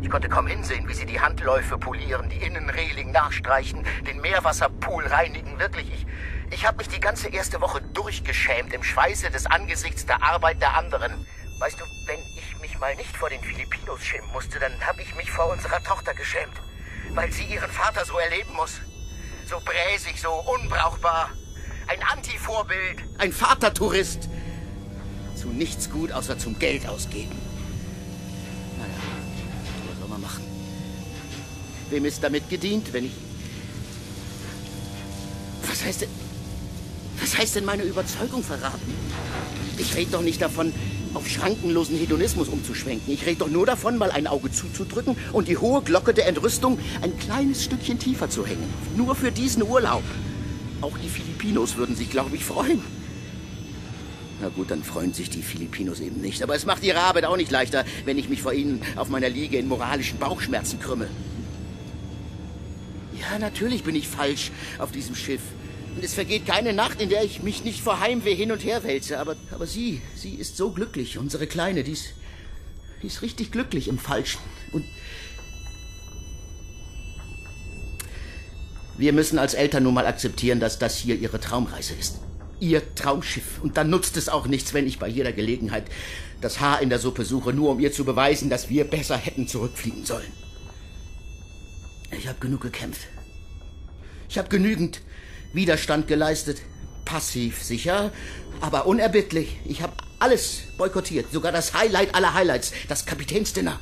Ich konnte kaum hinsehen, wie sie die Handläufe polieren, die Innenreling nachstreichen, den Meerwasserpool reinigen. Wirklich, ich, ich habe mich die ganze erste Woche durchgeschämt im Schweiße des Angesichts der Arbeit der anderen. Weißt du, wenn ich mich mal nicht vor den Filipinos schämen musste, dann habe ich mich vor unserer Tochter geschämt, weil sie ihren Vater so erleben muss. So bräsig, so unbrauchbar. Ein Anti-Vorbild, ein Vatertourist. Zu nichts gut, außer zum Geld ausgeben. Wem ist damit gedient, wenn ich... Was heißt denn... Was heißt denn meine Überzeugung verraten? Ich rede doch nicht davon, auf schrankenlosen Hedonismus umzuschwenken. Ich rede doch nur davon, mal ein Auge zuzudrücken und die hohe Glocke der Entrüstung ein kleines Stückchen tiefer zu hängen. Nur für diesen Urlaub. Auch die Filipinos würden sich, glaube ich, freuen. Na gut, dann freuen sich die Filipinos eben nicht. Aber es macht ihre Arbeit auch nicht leichter, wenn ich mich vor ihnen auf meiner Liege in moralischen Bauchschmerzen krümme. Ja, natürlich bin ich falsch auf diesem Schiff. Und es vergeht keine Nacht, in der ich mich nicht vor Heimweh hin und her wälze. Aber, aber sie, sie ist so glücklich, unsere Kleine, die ist, die ist richtig glücklich im Falschen. Und wir müssen als Eltern nun mal akzeptieren, dass das hier ihre Traumreise ist. Ihr Traumschiff. Und dann nutzt es auch nichts, wenn ich bei jeder Gelegenheit das Haar in der Suppe suche, nur um ihr zu beweisen, dass wir besser hätten zurückfliegen sollen. Ich habe genug gekämpft. Ich habe genügend Widerstand geleistet. Passiv, sicher, aber unerbittlich. Ich habe alles boykottiert, sogar das Highlight aller Highlights, das Kapitänsdinner.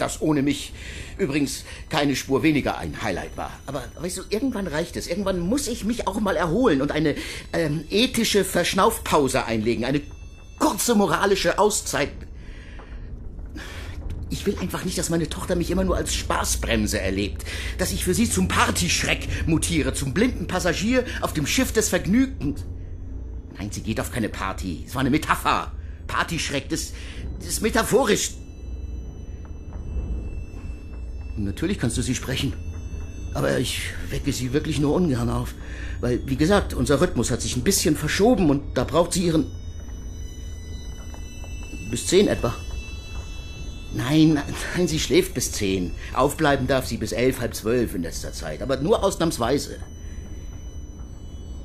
Das ohne mich übrigens keine Spur weniger ein Highlight war. Aber weißt du, irgendwann reicht es. Irgendwann muss ich mich auch mal erholen und eine ähm, ethische Verschnaufpause einlegen. Eine kurze moralische Auszeit ich will einfach nicht, dass meine Tochter mich immer nur als Spaßbremse erlebt. Dass ich für sie zum Partyschreck mutiere, zum blinden Passagier auf dem Schiff des Vergnügens. Nein, sie geht auf keine Party. Es war eine Metapher. Partyschreck, das, das ist metaphorisch. Natürlich kannst du sie sprechen. Aber ich wecke sie wirklich nur ungern auf. Weil, wie gesagt, unser Rhythmus hat sich ein bisschen verschoben und da braucht sie ihren... Bis zehn etwa. Nein, nein, sie schläft bis zehn. Aufbleiben darf sie bis elf, halb zwölf in letzter Zeit, aber nur ausnahmsweise.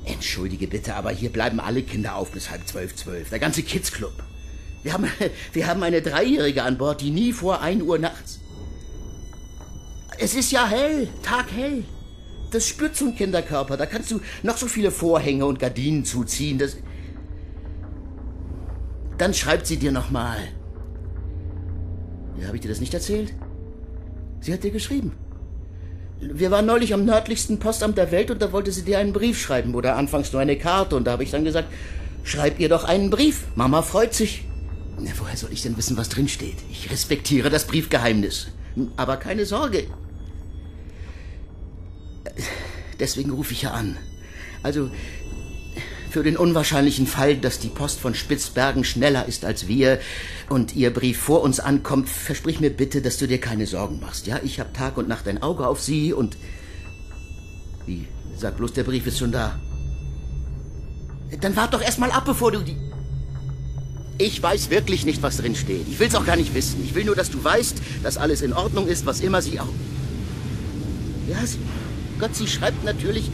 Entschuldige bitte, aber hier bleiben alle Kinder auf bis halb zwölf, zwölf. Der ganze Kids-Club. Wir haben, wir haben eine Dreijährige an Bord, die nie vor ein Uhr nachts... Es ist ja hell, taghell. Das spürt so ein Kinderkörper. Da kannst du noch so viele Vorhänge und Gardinen zuziehen. Das... Dann schreibt sie dir noch mal. Ja, habe ich dir das nicht erzählt? Sie hat dir geschrieben. Wir waren neulich am nördlichsten Postamt der Welt und da wollte sie dir einen Brief schreiben oder anfangs nur eine Karte und da habe ich dann gesagt, schreib ihr doch einen Brief. Mama freut sich. Na, woher soll ich denn wissen, was drin steht? Ich respektiere das Briefgeheimnis. Aber keine Sorge. Deswegen rufe ich ja an. Also, für den unwahrscheinlichen Fall, dass die Post von Spitzbergen schneller ist als wir und Ihr Brief vor uns ankommt, versprich mir bitte, dass du dir keine Sorgen machst. Ja, ich habe Tag und Nacht ein Auge auf Sie und... Wie? Sag bloß, der Brief ist schon da. Dann wart doch erst mal ab, bevor du die... Ich weiß wirklich nicht, was drin steht. Ich will's auch gar nicht wissen. Ich will nur, dass du weißt, dass alles in Ordnung ist, was immer sie auch... Ja, sie... Gott, sie schreibt natürlich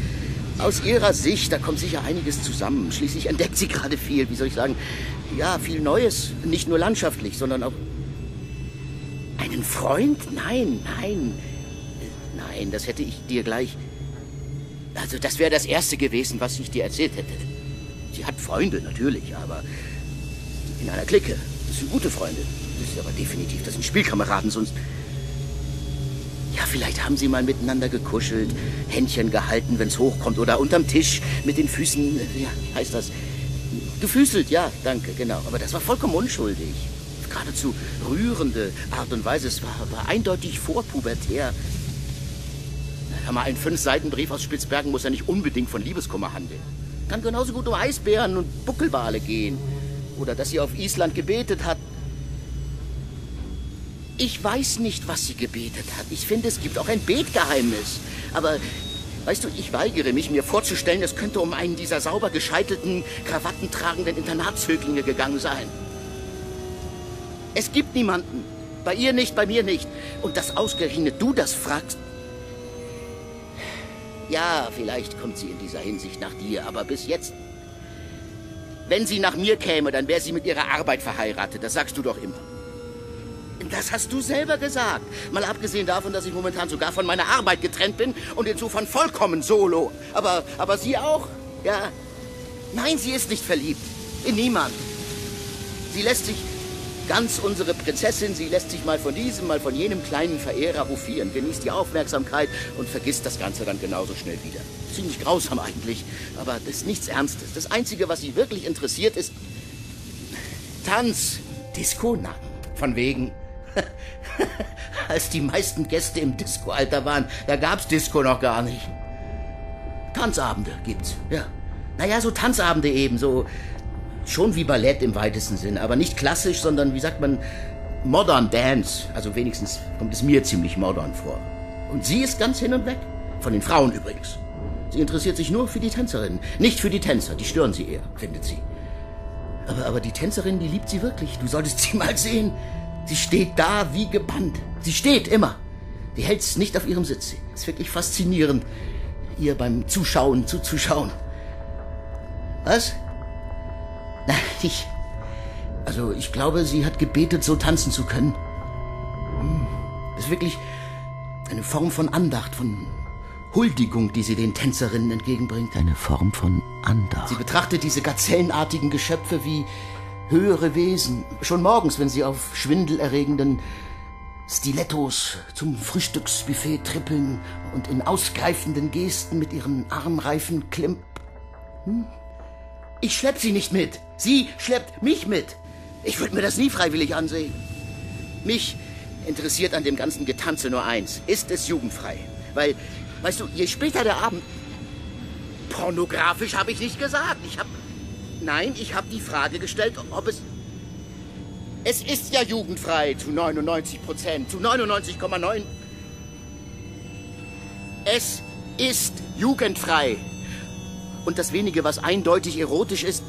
aus Ihrer Sicht, da kommt sicher einiges zusammen. Schließlich entdeckt sie gerade viel, wie soll ich sagen, ja, viel Neues. Nicht nur landschaftlich, sondern auch... Einen Freund? Nein, nein. Nein, das hätte ich dir gleich. Also, das wäre das Erste gewesen, was ich dir erzählt hätte. Sie hat Freunde, natürlich, aber in einer Clique. Das sind gute Freunde. Das ist aber definitiv, das sind Spielkameraden, sonst. Ja, vielleicht haben sie mal miteinander gekuschelt, Händchen gehalten, wenn's hochkommt, oder unterm Tisch mit den Füßen, ja, heißt das, gefüßelt, ja, danke, genau. Aber das war vollkommen unschuldig. Geradezu rührende Art und Weise. Es war, war eindeutig vorpubertär. Hör mal, ein Fünf-Seiten-Brief aus Spitzbergen muss ja nicht unbedingt von Liebeskummer handeln. Kann genauso gut um Eisbären und Buckelwale gehen. Oder dass sie auf Island gebetet hat. Ich weiß nicht, was sie gebetet hat. Ich finde, es gibt auch ein Betgeheimnis. Aber, weißt du, ich weigere mich, mir vorzustellen, es könnte um einen dieser sauber gescheitelten, krawattentragenden Internatshöglinge gegangen sein. Es gibt niemanden. Bei ihr nicht, bei mir nicht. Und dass ausgerechnet du das fragst. Ja, vielleicht kommt sie in dieser Hinsicht nach dir, aber bis jetzt. Wenn sie nach mir käme, dann wäre sie mit ihrer Arbeit verheiratet. Das sagst du doch immer. Das hast du selber gesagt. Mal abgesehen davon, dass ich momentan sogar von meiner Arbeit getrennt bin und insofern vollkommen solo. Aber, aber sie auch? Ja. Nein, sie ist nicht verliebt. In niemand. Sie lässt sich ganz unsere Prinzessin, sie lässt sich mal von diesem, mal von jenem kleinen Verehrer hofieren, genießt die Aufmerksamkeit und vergisst das Ganze dann genauso schnell wieder. Ziemlich grausam eigentlich, aber das ist nichts Ernstes. Das Einzige, was sie wirklich interessiert, ist Tanz, Disco, na, von wegen. Als die meisten Gäste im Disco-Alter waren, da gab's Disco noch gar nicht. Tanzabende gibt's, ja. Naja, so Tanzabende eben, so schon wie Ballett im weitesten Sinn, aber nicht klassisch, sondern wie sagt man, modern Dance. Also wenigstens kommt es mir ziemlich modern vor. Und sie ist ganz hin und weg. Von den Frauen übrigens. Sie interessiert sich nur für die Tänzerinnen, nicht für die Tänzer. Die stören sie eher, findet sie. Aber, aber die Tänzerin, die liebt sie wirklich. Du solltest sie mal sehen. Sie steht da wie gebannt. Sie steht immer. Die hält's nicht auf ihrem Sitz. Es ist wirklich faszinierend, ihr beim Zuschauen zuzuschauen. Was? Na, ich. Also, ich glaube, sie hat gebetet, so tanzen zu können. Hm. Das ist wirklich eine Form von Andacht, von Huldigung, die sie den Tänzerinnen entgegenbringt. Eine Form von Andacht. Sie betrachtet diese gazellenartigen Geschöpfe wie höhere Wesen. Schon morgens, wenn sie auf schwindelerregenden Stilettos zum Frühstücksbuffet trippeln und in ausgreifenden Gesten mit ihren Armreifen klimp. Hm? Ich schlepp sie nicht mit. Sie schleppt mich mit. Ich würde mir das nie freiwillig ansehen. Mich interessiert an dem ganzen Getanze nur eins. Ist es jugendfrei? Weil, weißt du, je später der Abend... Pornografisch habe ich nicht gesagt. Ich habe... Nein, ich habe die Frage gestellt, ob es... Es ist ja jugendfrei zu 99 Prozent, zu 99,9... Es ist jugendfrei. Und das wenige, was eindeutig erotisch ist...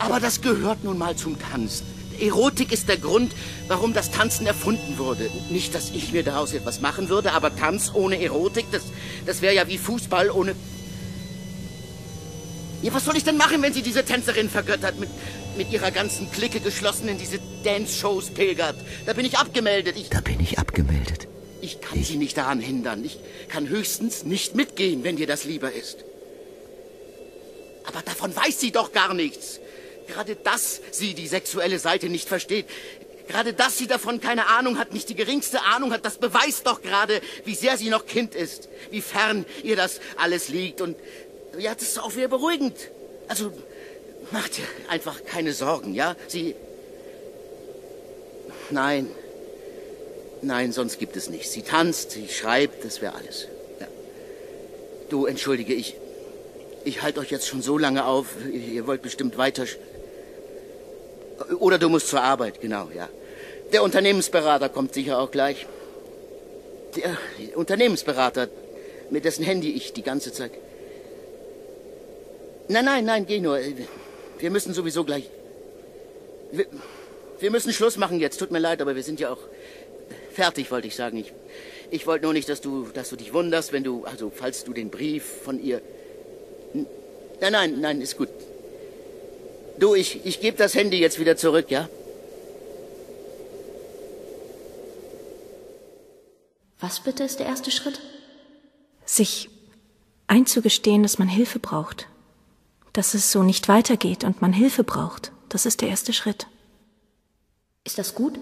Aber das gehört nun mal zum Tanz. Erotik ist der Grund, warum das Tanzen erfunden wurde. Nicht, dass ich mir daraus etwas machen würde, aber Tanz ohne Erotik, das, das wäre ja wie Fußball ohne... Ja, was soll ich denn machen, wenn sie diese Tänzerin vergöttert, mit, mit ihrer ganzen Clique geschlossen in diese Dance-Shows pilgert? Da bin ich abgemeldet. Ich, Da bin ich abgemeldet. ich kann sie nicht daran hindern. Ich kann höchstens nicht mitgehen, wenn dir das lieber ist. Aber davon weiß sie doch gar nichts. Gerade dass sie die sexuelle Seite nicht versteht. Gerade dass sie davon keine Ahnung hat, nicht die geringste Ahnung hat, das beweist doch gerade, wie sehr sie noch Kind ist. Wie fern ihr das alles liegt. Und ja, das ist auch wieder beruhigend. Also, macht dir einfach keine Sorgen, ja? Sie. Nein. Nein, sonst gibt es nichts. Sie tanzt, sie schreibt, das wäre alles. Ja. Du, entschuldige, ich. Ich halte euch jetzt schon so lange auf. Ihr wollt bestimmt weiter. Oder du musst zur Arbeit, genau, ja. Der Unternehmensberater kommt sicher auch gleich. Der Unternehmensberater, mit dessen Handy ich die ganze Zeit. Nein, nein, nein, geh nur. Wir müssen sowieso gleich. Wir, wir müssen Schluss machen jetzt. Tut mir leid, aber wir sind ja auch fertig, wollte ich sagen. Ich, ich wollte nur nicht, dass du, dass du dich wunderst, wenn du, also falls du den Brief von ihr. Nein, nein, nein, ist gut. Du, ich, ich gebe das Handy jetzt wieder zurück, ja? Was bitte ist der erste Schritt? Sich einzugestehen, dass man Hilfe braucht. Dass es so nicht weitergeht und man Hilfe braucht. Das ist der erste Schritt. Ist das gut?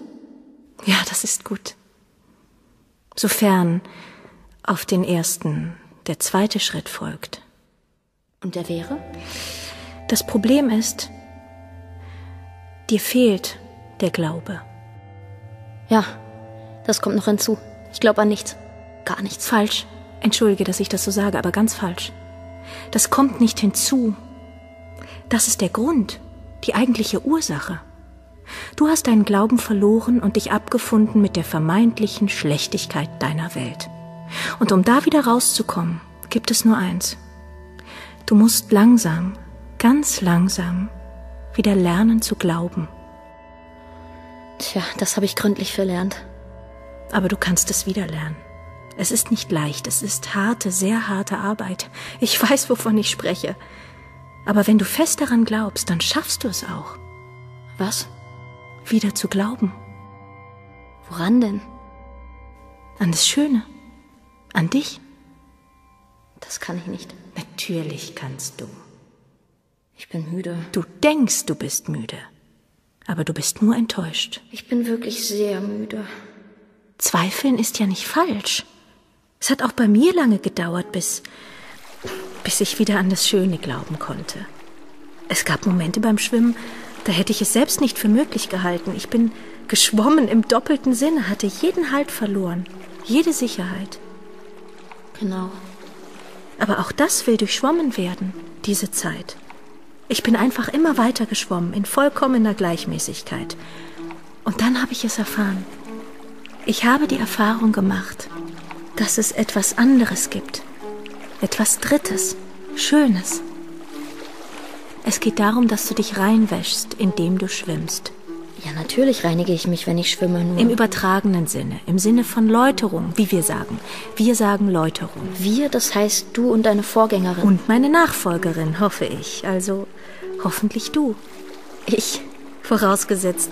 Ja, das ist gut. Sofern auf den ersten der zweite Schritt folgt. Und der wäre? Das Problem ist, dir fehlt der Glaube. Ja, das kommt noch hinzu. Ich glaube an nichts. Gar nichts. Falsch. Entschuldige, dass ich das so sage, aber ganz falsch. Das kommt nicht hinzu. Das ist der Grund, die eigentliche Ursache. Du hast deinen Glauben verloren und dich abgefunden mit der vermeintlichen Schlechtigkeit deiner Welt. Und um da wieder rauszukommen, gibt es nur eins. Du musst langsam, ganz langsam wieder lernen zu glauben. Tja, das habe ich gründlich verlernt. Aber du kannst es wieder lernen. Es ist nicht leicht, es ist harte, sehr harte Arbeit. Ich weiß, wovon ich spreche. Aber wenn du fest daran glaubst, dann schaffst du es auch. Was? Wieder zu glauben. Woran denn? An das Schöne. An dich. Das kann ich nicht. Natürlich kannst du. Ich bin müde. Du denkst, du bist müde. Aber du bist nur enttäuscht. Ich bin wirklich sehr müde. Zweifeln ist ja nicht falsch. Es hat auch bei mir lange gedauert, bis, bis ich wieder an das Schöne glauben konnte. Es gab Momente beim Schwimmen, da hätte ich es selbst nicht für möglich gehalten. Ich bin geschwommen im doppelten Sinne, hatte jeden Halt verloren, jede Sicherheit. Genau. Aber auch das will durchschwommen werden, diese Zeit. Ich bin einfach immer weiter geschwommen, in vollkommener Gleichmäßigkeit. Und dann habe ich es erfahren. Ich habe die Erfahrung gemacht, dass es etwas anderes gibt. Etwas Drittes, Schönes. Es geht darum, dass du dich reinwäschst, indem du schwimmst. Ja, natürlich reinige ich mich, wenn ich schwimme. Nur Im übertragenen Sinne, im Sinne von Läuterung, wie wir sagen. Wir sagen Läuterung. wir, das heißt du und deine Vorgängerin. Und meine Nachfolgerin, hoffe ich. Also hoffentlich du. ich. Vorausgesetzt,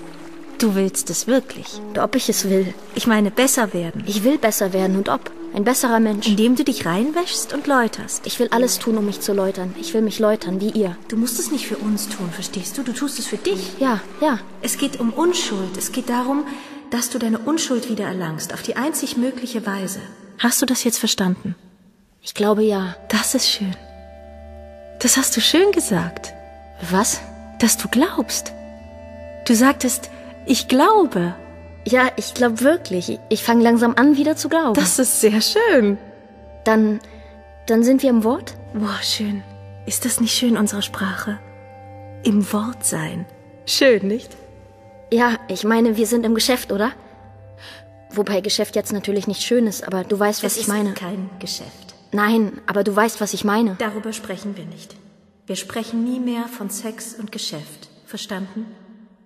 du willst es wirklich. Und ob ich es will. Ich meine, besser werden. Ich will besser werden und ob. Ein besserer Mensch. Indem du dich reinwäschst und läuterst. Ich will alles tun, um mich zu läutern. Ich will mich läutern, wie ihr. Du musst es nicht für uns tun, verstehst du? Du tust es für dich. Ja, ja. Es geht um Unschuld. Es geht darum, dass du deine Unschuld wiedererlangst, auf die einzig mögliche Weise. Hast du das jetzt verstanden? Ich glaube ja. Das ist schön. Das hast du schön gesagt. Was? Dass du glaubst. Du sagtest, ich glaube. Ja, ich glaube wirklich. Ich fange langsam an, wieder zu glauben. Das ist sehr schön. Dann. Dann sind wir im Wort? Boah, schön. Ist das nicht schön, unsere Sprache? Im Wort sein. Schön, nicht? Ja, ich meine, wir sind im Geschäft, oder? Wobei Geschäft jetzt natürlich nicht schön ist, aber du weißt, was es ich ist meine. kein Geschäft. Nein, aber du weißt, was ich meine. Darüber sprechen wir nicht. Wir sprechen nie mehr von Sex und Geschäft. Verstanden?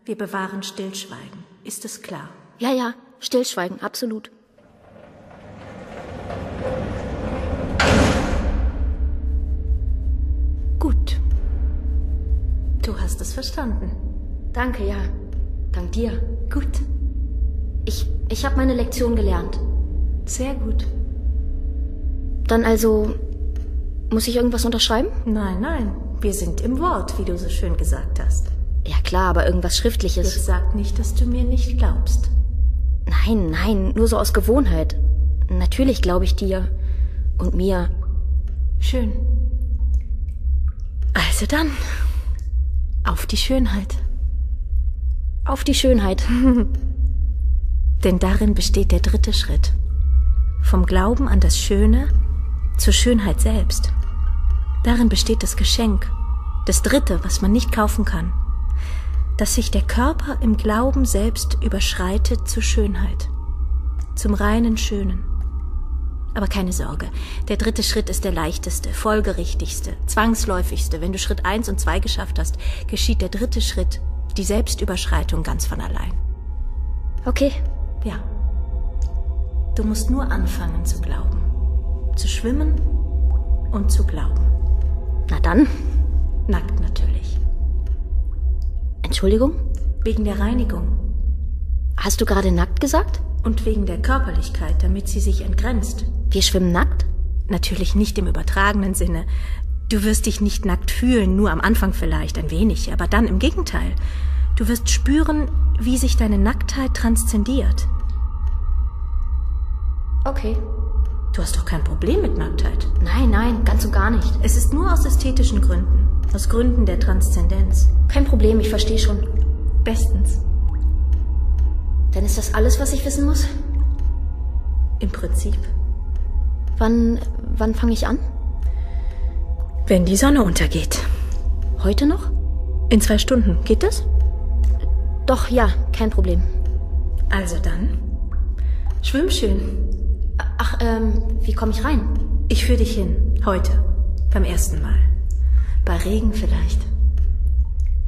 Wir bewahren Stillschweigen. Ist es klar? Ja, ja, Stillschweigen, absolut. Gut. Du hast es verstanden. Danke, ja. Dank dir. Gut. Ich, ich habe meine Lektion gelernt. Sehr gut. Dann also. Muss ich irgendwas unterschreiben? Nein, nein. Wir sind im Wort, wie du so schön gesagt hast. Ja, klar, aber irgendwas Ich Schriftliches. sag nicht, dass du mir nicht glaubst. Nein, nein, nur so aus Gewohnheit. Natürlich glaube ich dir. Und mir. Schön. Also dann. Auf die Schönheit. Auf die Schönheit. Denn darin besteht der dritte Schritt. Vom Glauben an das Schöne zur Schönheit selbst. Darin besteht das Geschenk, das dritte, was man nicht kaufen kann. Dass sich der Körper im Glauben selbst überschreitet zur Schönheit, zum reinen Schönen. Aber keine Sorge, der dritte Schritt ist der leichteste, folgerichtigste, zwangsläufigste. Wenn du Schritt eins und zwei geschafft hast, geschieht der dritte Schritt, die Selbstüberschreitung ganz von allein. Okay. Ja. Du musst nur anfangen zu glauben. Zu schwimmen und zu glauben. Na dann. Nackt natürlich. Entschuldigung? Wegen der Reinigung. Hast du gerade nackt gesagt? Und wegen der Körperlichkeit, damit sie sich entgrenzt. Wir schwimmen nackt? Natürlich nicht im übertragenen Sinne. Du wirst dich nicht nackt fühlen, nur am Anfang vielleicht ein wenig, aber dann im Gegenteil. Du wirst spüren, wie sich deine Nacktheit transzendiert. Okay. Du hast doch kein Problem mit Nacktheit. Nein, nein, ganz und gar nicht. Es ist nur aus ästhetischen Gründen, aus Gründen der Transzendenz. Kein Problem, ich verstehe schon. Bestens. Dann ist das alles, was ich wissen muss? Im Prinzip. Wann, wann fange ich an? Wenn die Sonne untergeht. Heute noch? In zwei Stunden. Geht das? Doch, ja, kein Problem. Also dann. Schwimm schön. Ach, ähm, wie komme ich rein? Ich führe dich hin. Heute. Beim ersten Mal. Bei Regen vielleicht.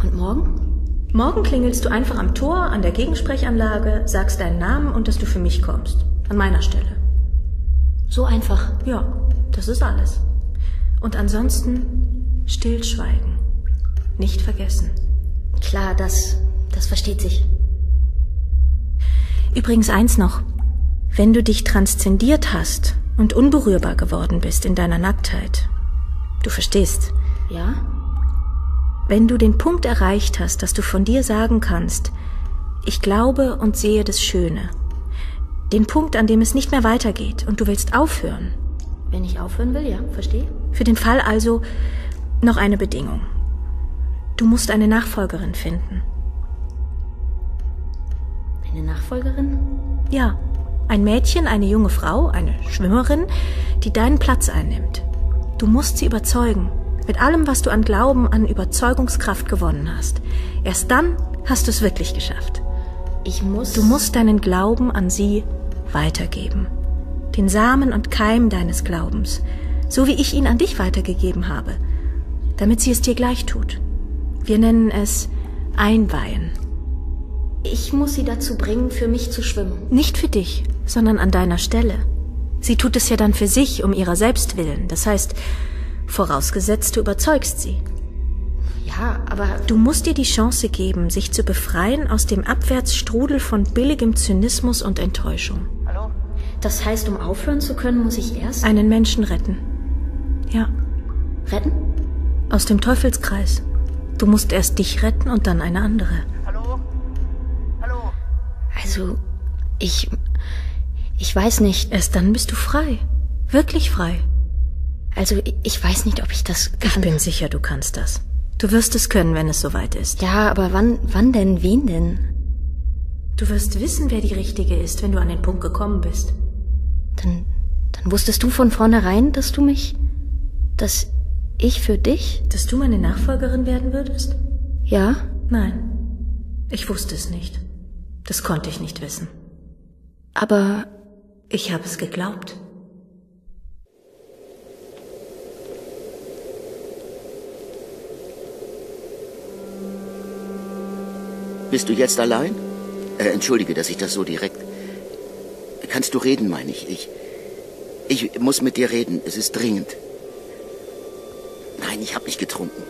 Und morgen? Morgen klingelst du einfach am Tor an der Gegensprechanlage, sagst deinen Namen und dass du für mich kommst. An meiner Stelle. So einfach. Ja, das ist alles. Und ansonsten stillschweigen. Nicht vergessen. Klar, das, das versteht sich. Übrigens eins noch. Wenn du dich transzendiert hast und unberührbar geworden bist in deiner Nacktheit, du verstehst, Ja? wenn du den Punkt erreicht hast, dass du von dir sagen kannst, ich glaube und sehe das Schöne, den Punkt, an dem es nicht mehr weitergeht und du willst aufhören, Wenn ich aufhören will, ja, verstehe. für den Fall also noch eine Bedingung. Du musst eine Nachfolgerin finden. Eine Nachfolgerin? Ja, ein Mädchen, eine junge Frau, eine Schwimmerin, die deinen Platz einnimmt. Du musst sie überzeugen, mit allem, was du an Glauben, an Überzeugungskraft gewonnen hast. Erst dann hast du es wirklich geschafft. Ich muss. Du musst deinen Glauben an sie weitergeben. Den Samen und Keim deines Glaubens, so wie ich ihn an dich weitergegeben habe, damit sie es dir gleich tut. Wir nennen es Einweihen. Ich muss sie dazu bringen, für mich zu schwimmen. Nicht für dich, sondern an deiner Stelle. Sie tut es ja dann für sich, um ihrer selbst willen. Das heißt, vorausgesetzt, du überzeugst sie. Ja, aber Du musst ihr die Chance geben, sich zu befreien aus dem Abwärtsstrudel von billigem Zynismus und Enttäuschung. Hallo? das heißt, um aufhören zu können, muss ich erst Einen Menschen retten. Ja, retten? aus dem Teufelskreis. Du musst erst dich retten und dann eine andere. Hallo? Hallo? Also, ich. Ich weiß nicht. Erst dann bist du frei. Wirklich frei. Also, ich weiß nicht, ob ich das Ich kann. bin sicher, du kannst das. Du wirst es können, wenn es soweit ist. Ja, aber wann, wann denn? Wen denn? Du wirst wissen, wer die Richtige ist, wenn du an den Punkt gekommen bist. Dann, dann wusstest du von vornherein, dass du mich, dass ich für dich? Dass du meine Nachfolgerin werden würdest? Ja? Nein. Ich wusste es nicht. Das konnte ich nicht wissen. Aber Ich habe es geglaubt. Bist du jetzt allein? Äh, entschuldige, dass ich das so direkt. Kannst du reden, meine ich. Ich. Ich muss mit dir reden. Es ist dringend. Nein, ich habe nicht getrunken.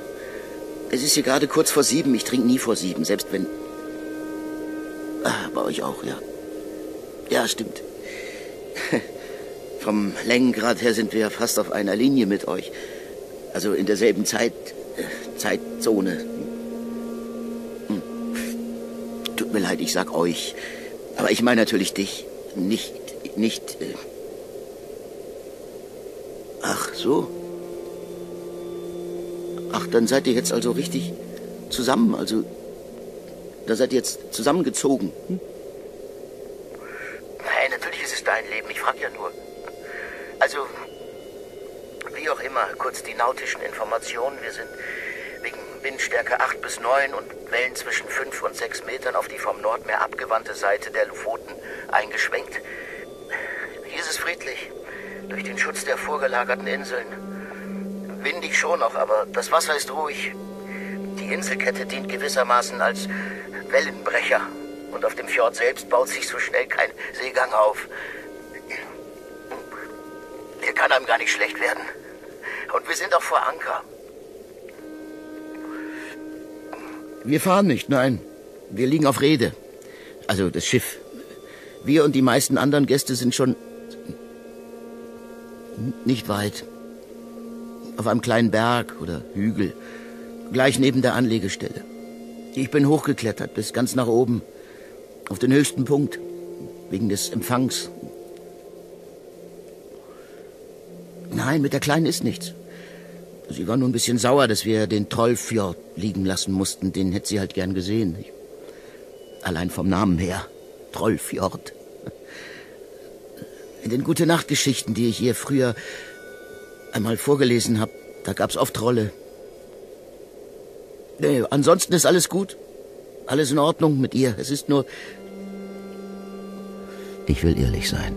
Es ist hier gerade kurz vor sieben. Ich trinke nie vor sieben, selbst wenn. Ah, bei euch auch, ja. Ja, stimmt. Vom Längengrad her sind wir fast auf einer Linie mit euch. Also in derselben Zeit. Zeitzone. Mir leid, ich sag euch. Aber ich meine natürlich dich. Nicht, nicht. Äh Ach so. Ach, dann seid ihr jetzt also richtig zusammen. Also, da seid ihr jetzt zusammengezogen. Hm? Nein, natürlich ist es dein Leben. Ich frage ja nur. Also, wie auch immer, kurz die nautischen Informationen. Wir sind Windstärke 8 bis 9 und Wellen zwischen 5 und 6 Metern auf die vom Nordmeer abgewandte Seite der Lofoten eingeschwenkt. Hier ist es friedlich, durch den Schutz der vorgelagerten Inseln. Windig schon noch, aber das Wasser ist ruhig. Die Inselkette dient gewissermaßen als Wellenbrecher. Und auf dem Fjord selbst baut sich so schnell kein Seegang auf. Hier kann einem gar nicht schlecht werden. Und wir sind auch vor Anker. Wir fahren nicht, nein. Wir liegen auf Rede. Also das Schiff. Wir und die meisten anderen Gäste sind schon nicht weit. Auf einem kleinen Berg oder Hügel, gleich neben der Anlegestelle. Ich bin hochgeklettert bis ganz nach oben, auf den höchsten Punkt, wegen des Empfangs. Nein, mit der Kleinen ist nichts. Sie war nur ein bisschen sauer, dass wir den Trollfjord liegen lassen mussten. Den hätte sie halt gern gesehen. Allein vom Namen her. Trollfjord. In den Gute-Nacht-Geschichten, die ich ihr früher einmal vorgelesen habe, da gab's oft Trolle. Nee, ansonsten ist alles gut. Alles in Ordnung mit ihr. Es ist nur... Ich will ehrlich sein.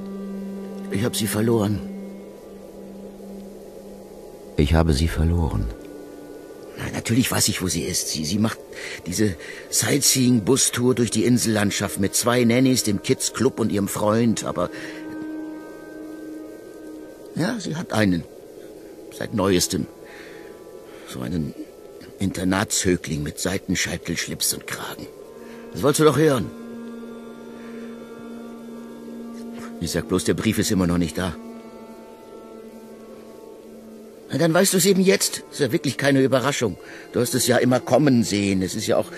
Ich habe sie verloren. Ich habe sie verloren. Na, natürlich weiß ich, wo sie ist. Sie, sie macht diese Sightseeing-Bustour durch die Insellandschaft mit zwei Nannies, dem Kids Club und ihrem Freund. Aber ja, sie hat einen. Seit neuestem. So einen Internatshögling mit Seitenscheitel, Schlips und Kragen. Das wolltest du doch hören. Ich sag bloß, der Brief ist immer noch nicht da. Na, dann weißt du es eben jetzt. Ist ja wirklich keine Überraschung. Du hast es ja immer kommen sehen. Es ist ja auch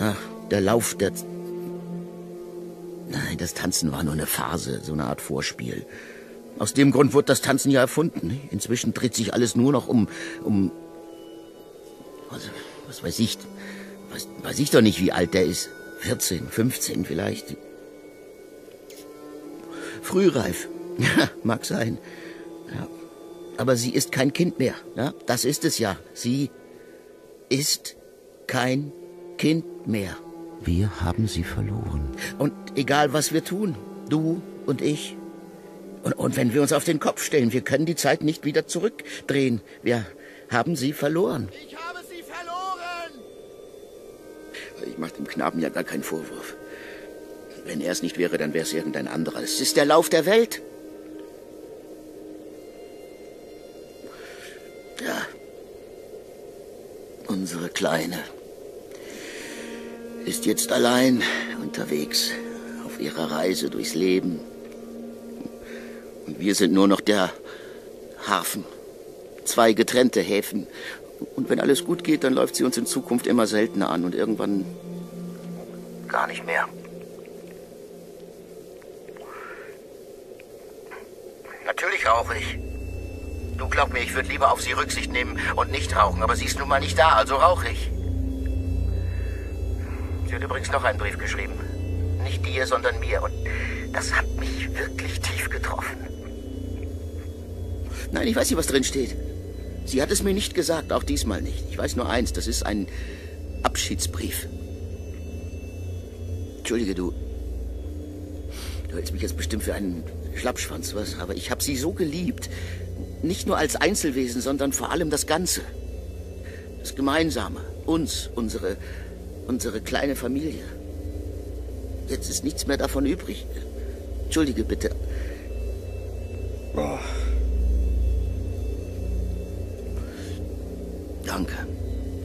na, der Lauf der... Nein, das Tanzen war nur eine Phase, so eine Art Vorspiel. Aus dem Grund wurde das Tanzen ja erfunden. Inzwischen dreht sich alles nur noch um... um was, was weiß ich... Was, weiß ich doch nicht, wie alt der ist. 14, 15 vielleicht. Frühreif. Ja, mag sein. Aber sie ist kein Kind mehr. Ja? Das ist es ja. Sie ist kein Kind mehr. Wir haben sie verloren. Und egal, was wir tun, du und ich. Und, und wenn wir uns auf den Kopf stellen, wir können die Zeit nicht wieder zurückdrehen. Wir haben sie verloren. Ich habe sie verloren! Ich mache dem Knaben ja gar keinen Vorwurf. Wenn er es nicht wäre, dann wäre es irgendein anderer. Es ist der Lauf der Welt. Unsere Kleine ist jetzt allein unterwegs auf ihrer Reise durchs Leben. Und wir sind nur noch der Hafen. Zwei getrennte Häfen. Und wenn alles gut geht, dann läuft sie uns in Zukunft immer seltener an und irgendwann gar nicht mehr. Natürlich rauche ich. Du glaub mir, ich würde lieber auf sie Rücksicht nehmen und nicht rauchen, aber sie ist nun mal nicht da, also rauche ich. Sie hat übrigens noch einen Brief geschrieben. Nicht dir, sondern mir. Und das hat mich wirklich tief getroffen. Nein, ich weiß nicht, was drin steht. Sie hat es mir nicht gesagt, auch diesmal nicht. Ich weiß nur eins, das ist ein Abschiedsbrief. Entschuldige, du. Du hältst mich jetzt bestimmt für einen Schlappschwanz, was? Aber ich habe sie so geliebt. Nicht nur als Einzelwesen, sondern vor allem das Ganze. Das Gemeinsame. Uns, unsere, unsere kleine Familie. Jetzt ist nichts mehr davon übrig. Entschuldige bitte. Oh. Danke.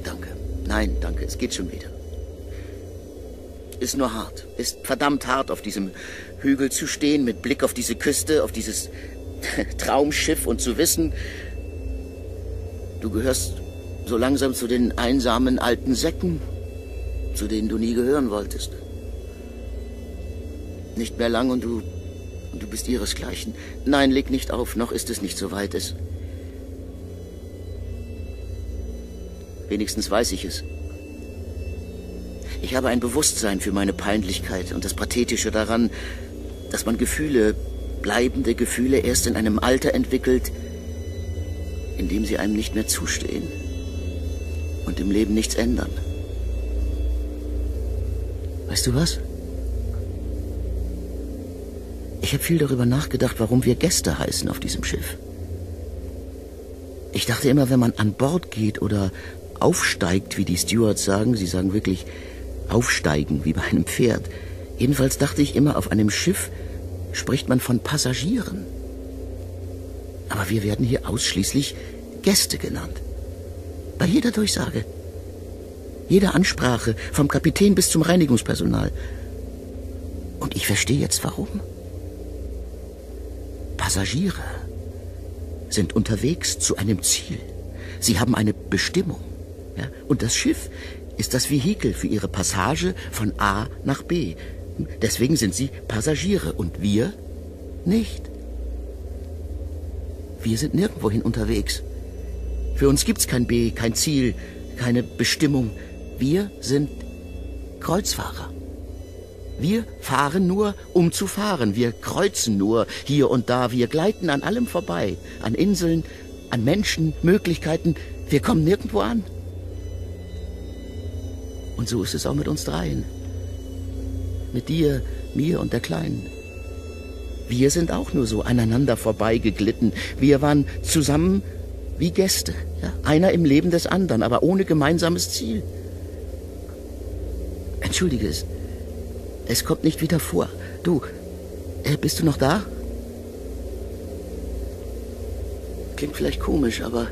Danke. Nein, danke. Es geht schon wieder. Ist nur hart. Ist verdammt hart, auf diesem Hügel zu stehen, mit Blick auf diese Küste, auf dieses Traumschiff und zu wissen, du gehörst so langsam zu den einsamen alten Säcken, zu denen du nie gehören wolltest. Nicht mehr lang und du, du bist ihresgleichen. Nein, leg nicht auf, noch ist es nicht so weit. Es, wenigstens weiß ich es. Ich habe ein Bewusstsein für meine Peinlichkeit und das Pathetische daran, dass man Gefühle, bleibende Gefühle erst in einem Alter entwickelt, in dem sie einem nicht mehr zustehen und im Leben nichts ändern. Weißt du was? Ich habe viel darüber nachgedacht, warum wir Gäste heißen auf diesem Schiff. Ich dachte immer, wenn man an Bord geht oder aufsteigt, wie die Stewards sagen, sie sagen wirklich aufsteigen, wie bei einem Pferd. Jedenfalls dachte ich immer, auf einem Schiff spricht man von Passagieren. Aber wir werden hier ausschließlich Gäste genannt. Bei jeder Durchsage. Jeder Ansprache, vom Kapitän bis zum Reinigungspersonal. Und Ich verstehe jetzt warum. Passagiere sind unterwegs zu einem Ziel. Sie haben eine Bestimmung. Ja? Und das Schiff ist das Vehikel für ihre Passage von A nach B. Deswegen sind sie Passagiere und wir nicht. Wir sind nirgendwohin unterwegs. Für uns gibt's kein B, kein Ziel, keine Bestimmung. Wir sind Kreuzfahrer. Wir fahren nur, um zu fahren. Wir kreuzen nur hier und da. Wir gleiten an allem vorbei. An Inseln, an Menschen, Möglichkeiten. Wir kommen nirgendwo an. Und so ist es auch mit uns dreien. Mit dir, mir und der Kleinen. Wir sind auch nur so aneinander vorbeigeglitten. Wir waren zusammen wie Gäste. Ja? Einer im Leben des anderen, aber ohne gemeinsames Ziel. Entschuldige es. Es kommt nicht wieder vor. Du, äh, bist du noch da? Klingt vielleicht komisch, aber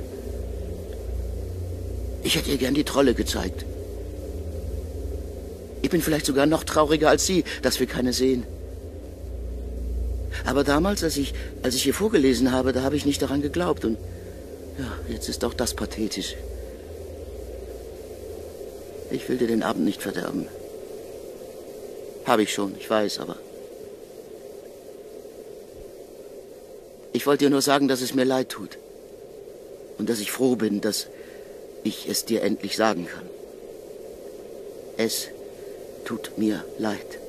ich hätte ihr gern die Trolle gezeigt. Ich bin vielleicht sogar noch trauriger als Sie, dass wir keine sehen. Aber damals, als ich, als ich hier vorgelesen habe, da habe ich nicht daran geglaubt. Und ja, jetzt ist auch das pathetisch. Ich will dir den Abend nicht verderben. Habe ich schon, ich weiß, aber. Ich wollte dir nur sagen, dass es mir leid tut. Und dass ich froh bin, dass ich es dir endlich sagen kann. Es tut mir leid.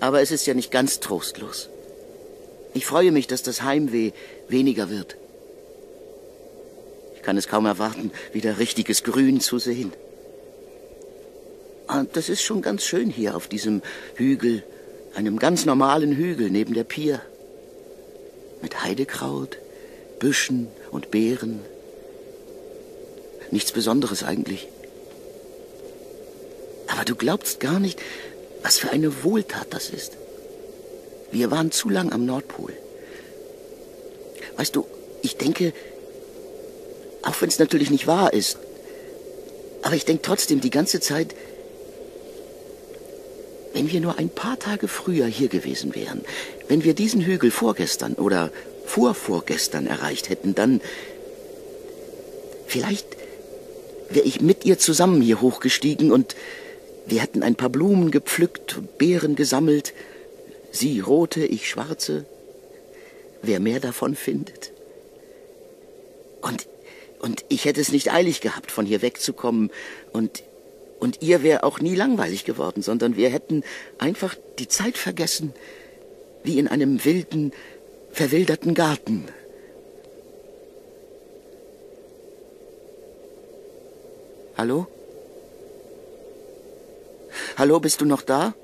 Aber es ist ja nicht ganz trostlos. Ich freue mich, dass das Heimweh weniger wird. Ich kann es kaum erwarten, wieder richtiges Grün zu sehen. Und ah, das ist schon ganz schön hier auf diesem Hügel, einem ganz normalen Hügel neben der Pier. Mit Heidekraut, Büschen und Beeren. Nichts Besonderes eigentlich. Aber du glaubst gar nicht, was für eine Wohltat das ist. Wir waren zu lang am Nordpol. Weißt du, ich denke, auch wenn es natürlich nicht wahr ist, aber ich denke trotzdem die ganze Zeit, wenn wir nur ein paar Tage früher hier gewesen wären, wenn wir diesen Hügel vorgestern oder vorvorgestern erreicht hätten, dann vielleicht wäre ich mit ihr zusammen hier hochgestiegen und wir hätten ein paar Blumen gepflückt und Beeren gesammelt. Sie rote, ich schwarze. Wer mehr davon findet. Und, und ich hätte es nicht eilig gehabt, von hier wegzukommen. Und, und ihr wäre auch nie langweilig geworden, sondern wir hätten einfach die Zeit vergessen, wie in einem wilden, verwilderten Garten. Hallo? Hallo, bist du noch da?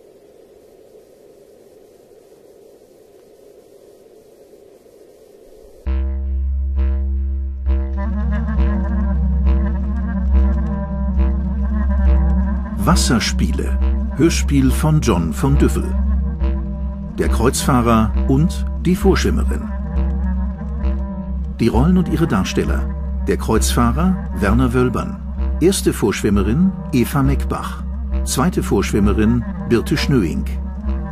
Wasserspiele. Hörspiel von John von Düffel. Der Kreuzfahrer und die Vorschwimmerin. Die Rollen und ihre Darsteller. Der Kreuzfahrer Werner Wölbern. Erste Vorschwimmerin Eva Meckbach. Zweite Vorschwimmerin Birte Schnöing.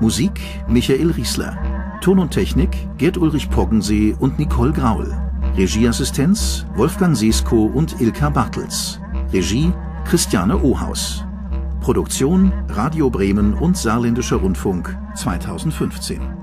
Musik Michael Riesler. Ton und Technik Gerd Ulrich Poggensee und Nicole Graul. Regieassistenz Wolfgang Sesko und Ilka Bartels. Regie Christiane Ohaus. Produktion Radio Bremen und Saarländischer Rundfunk 2015.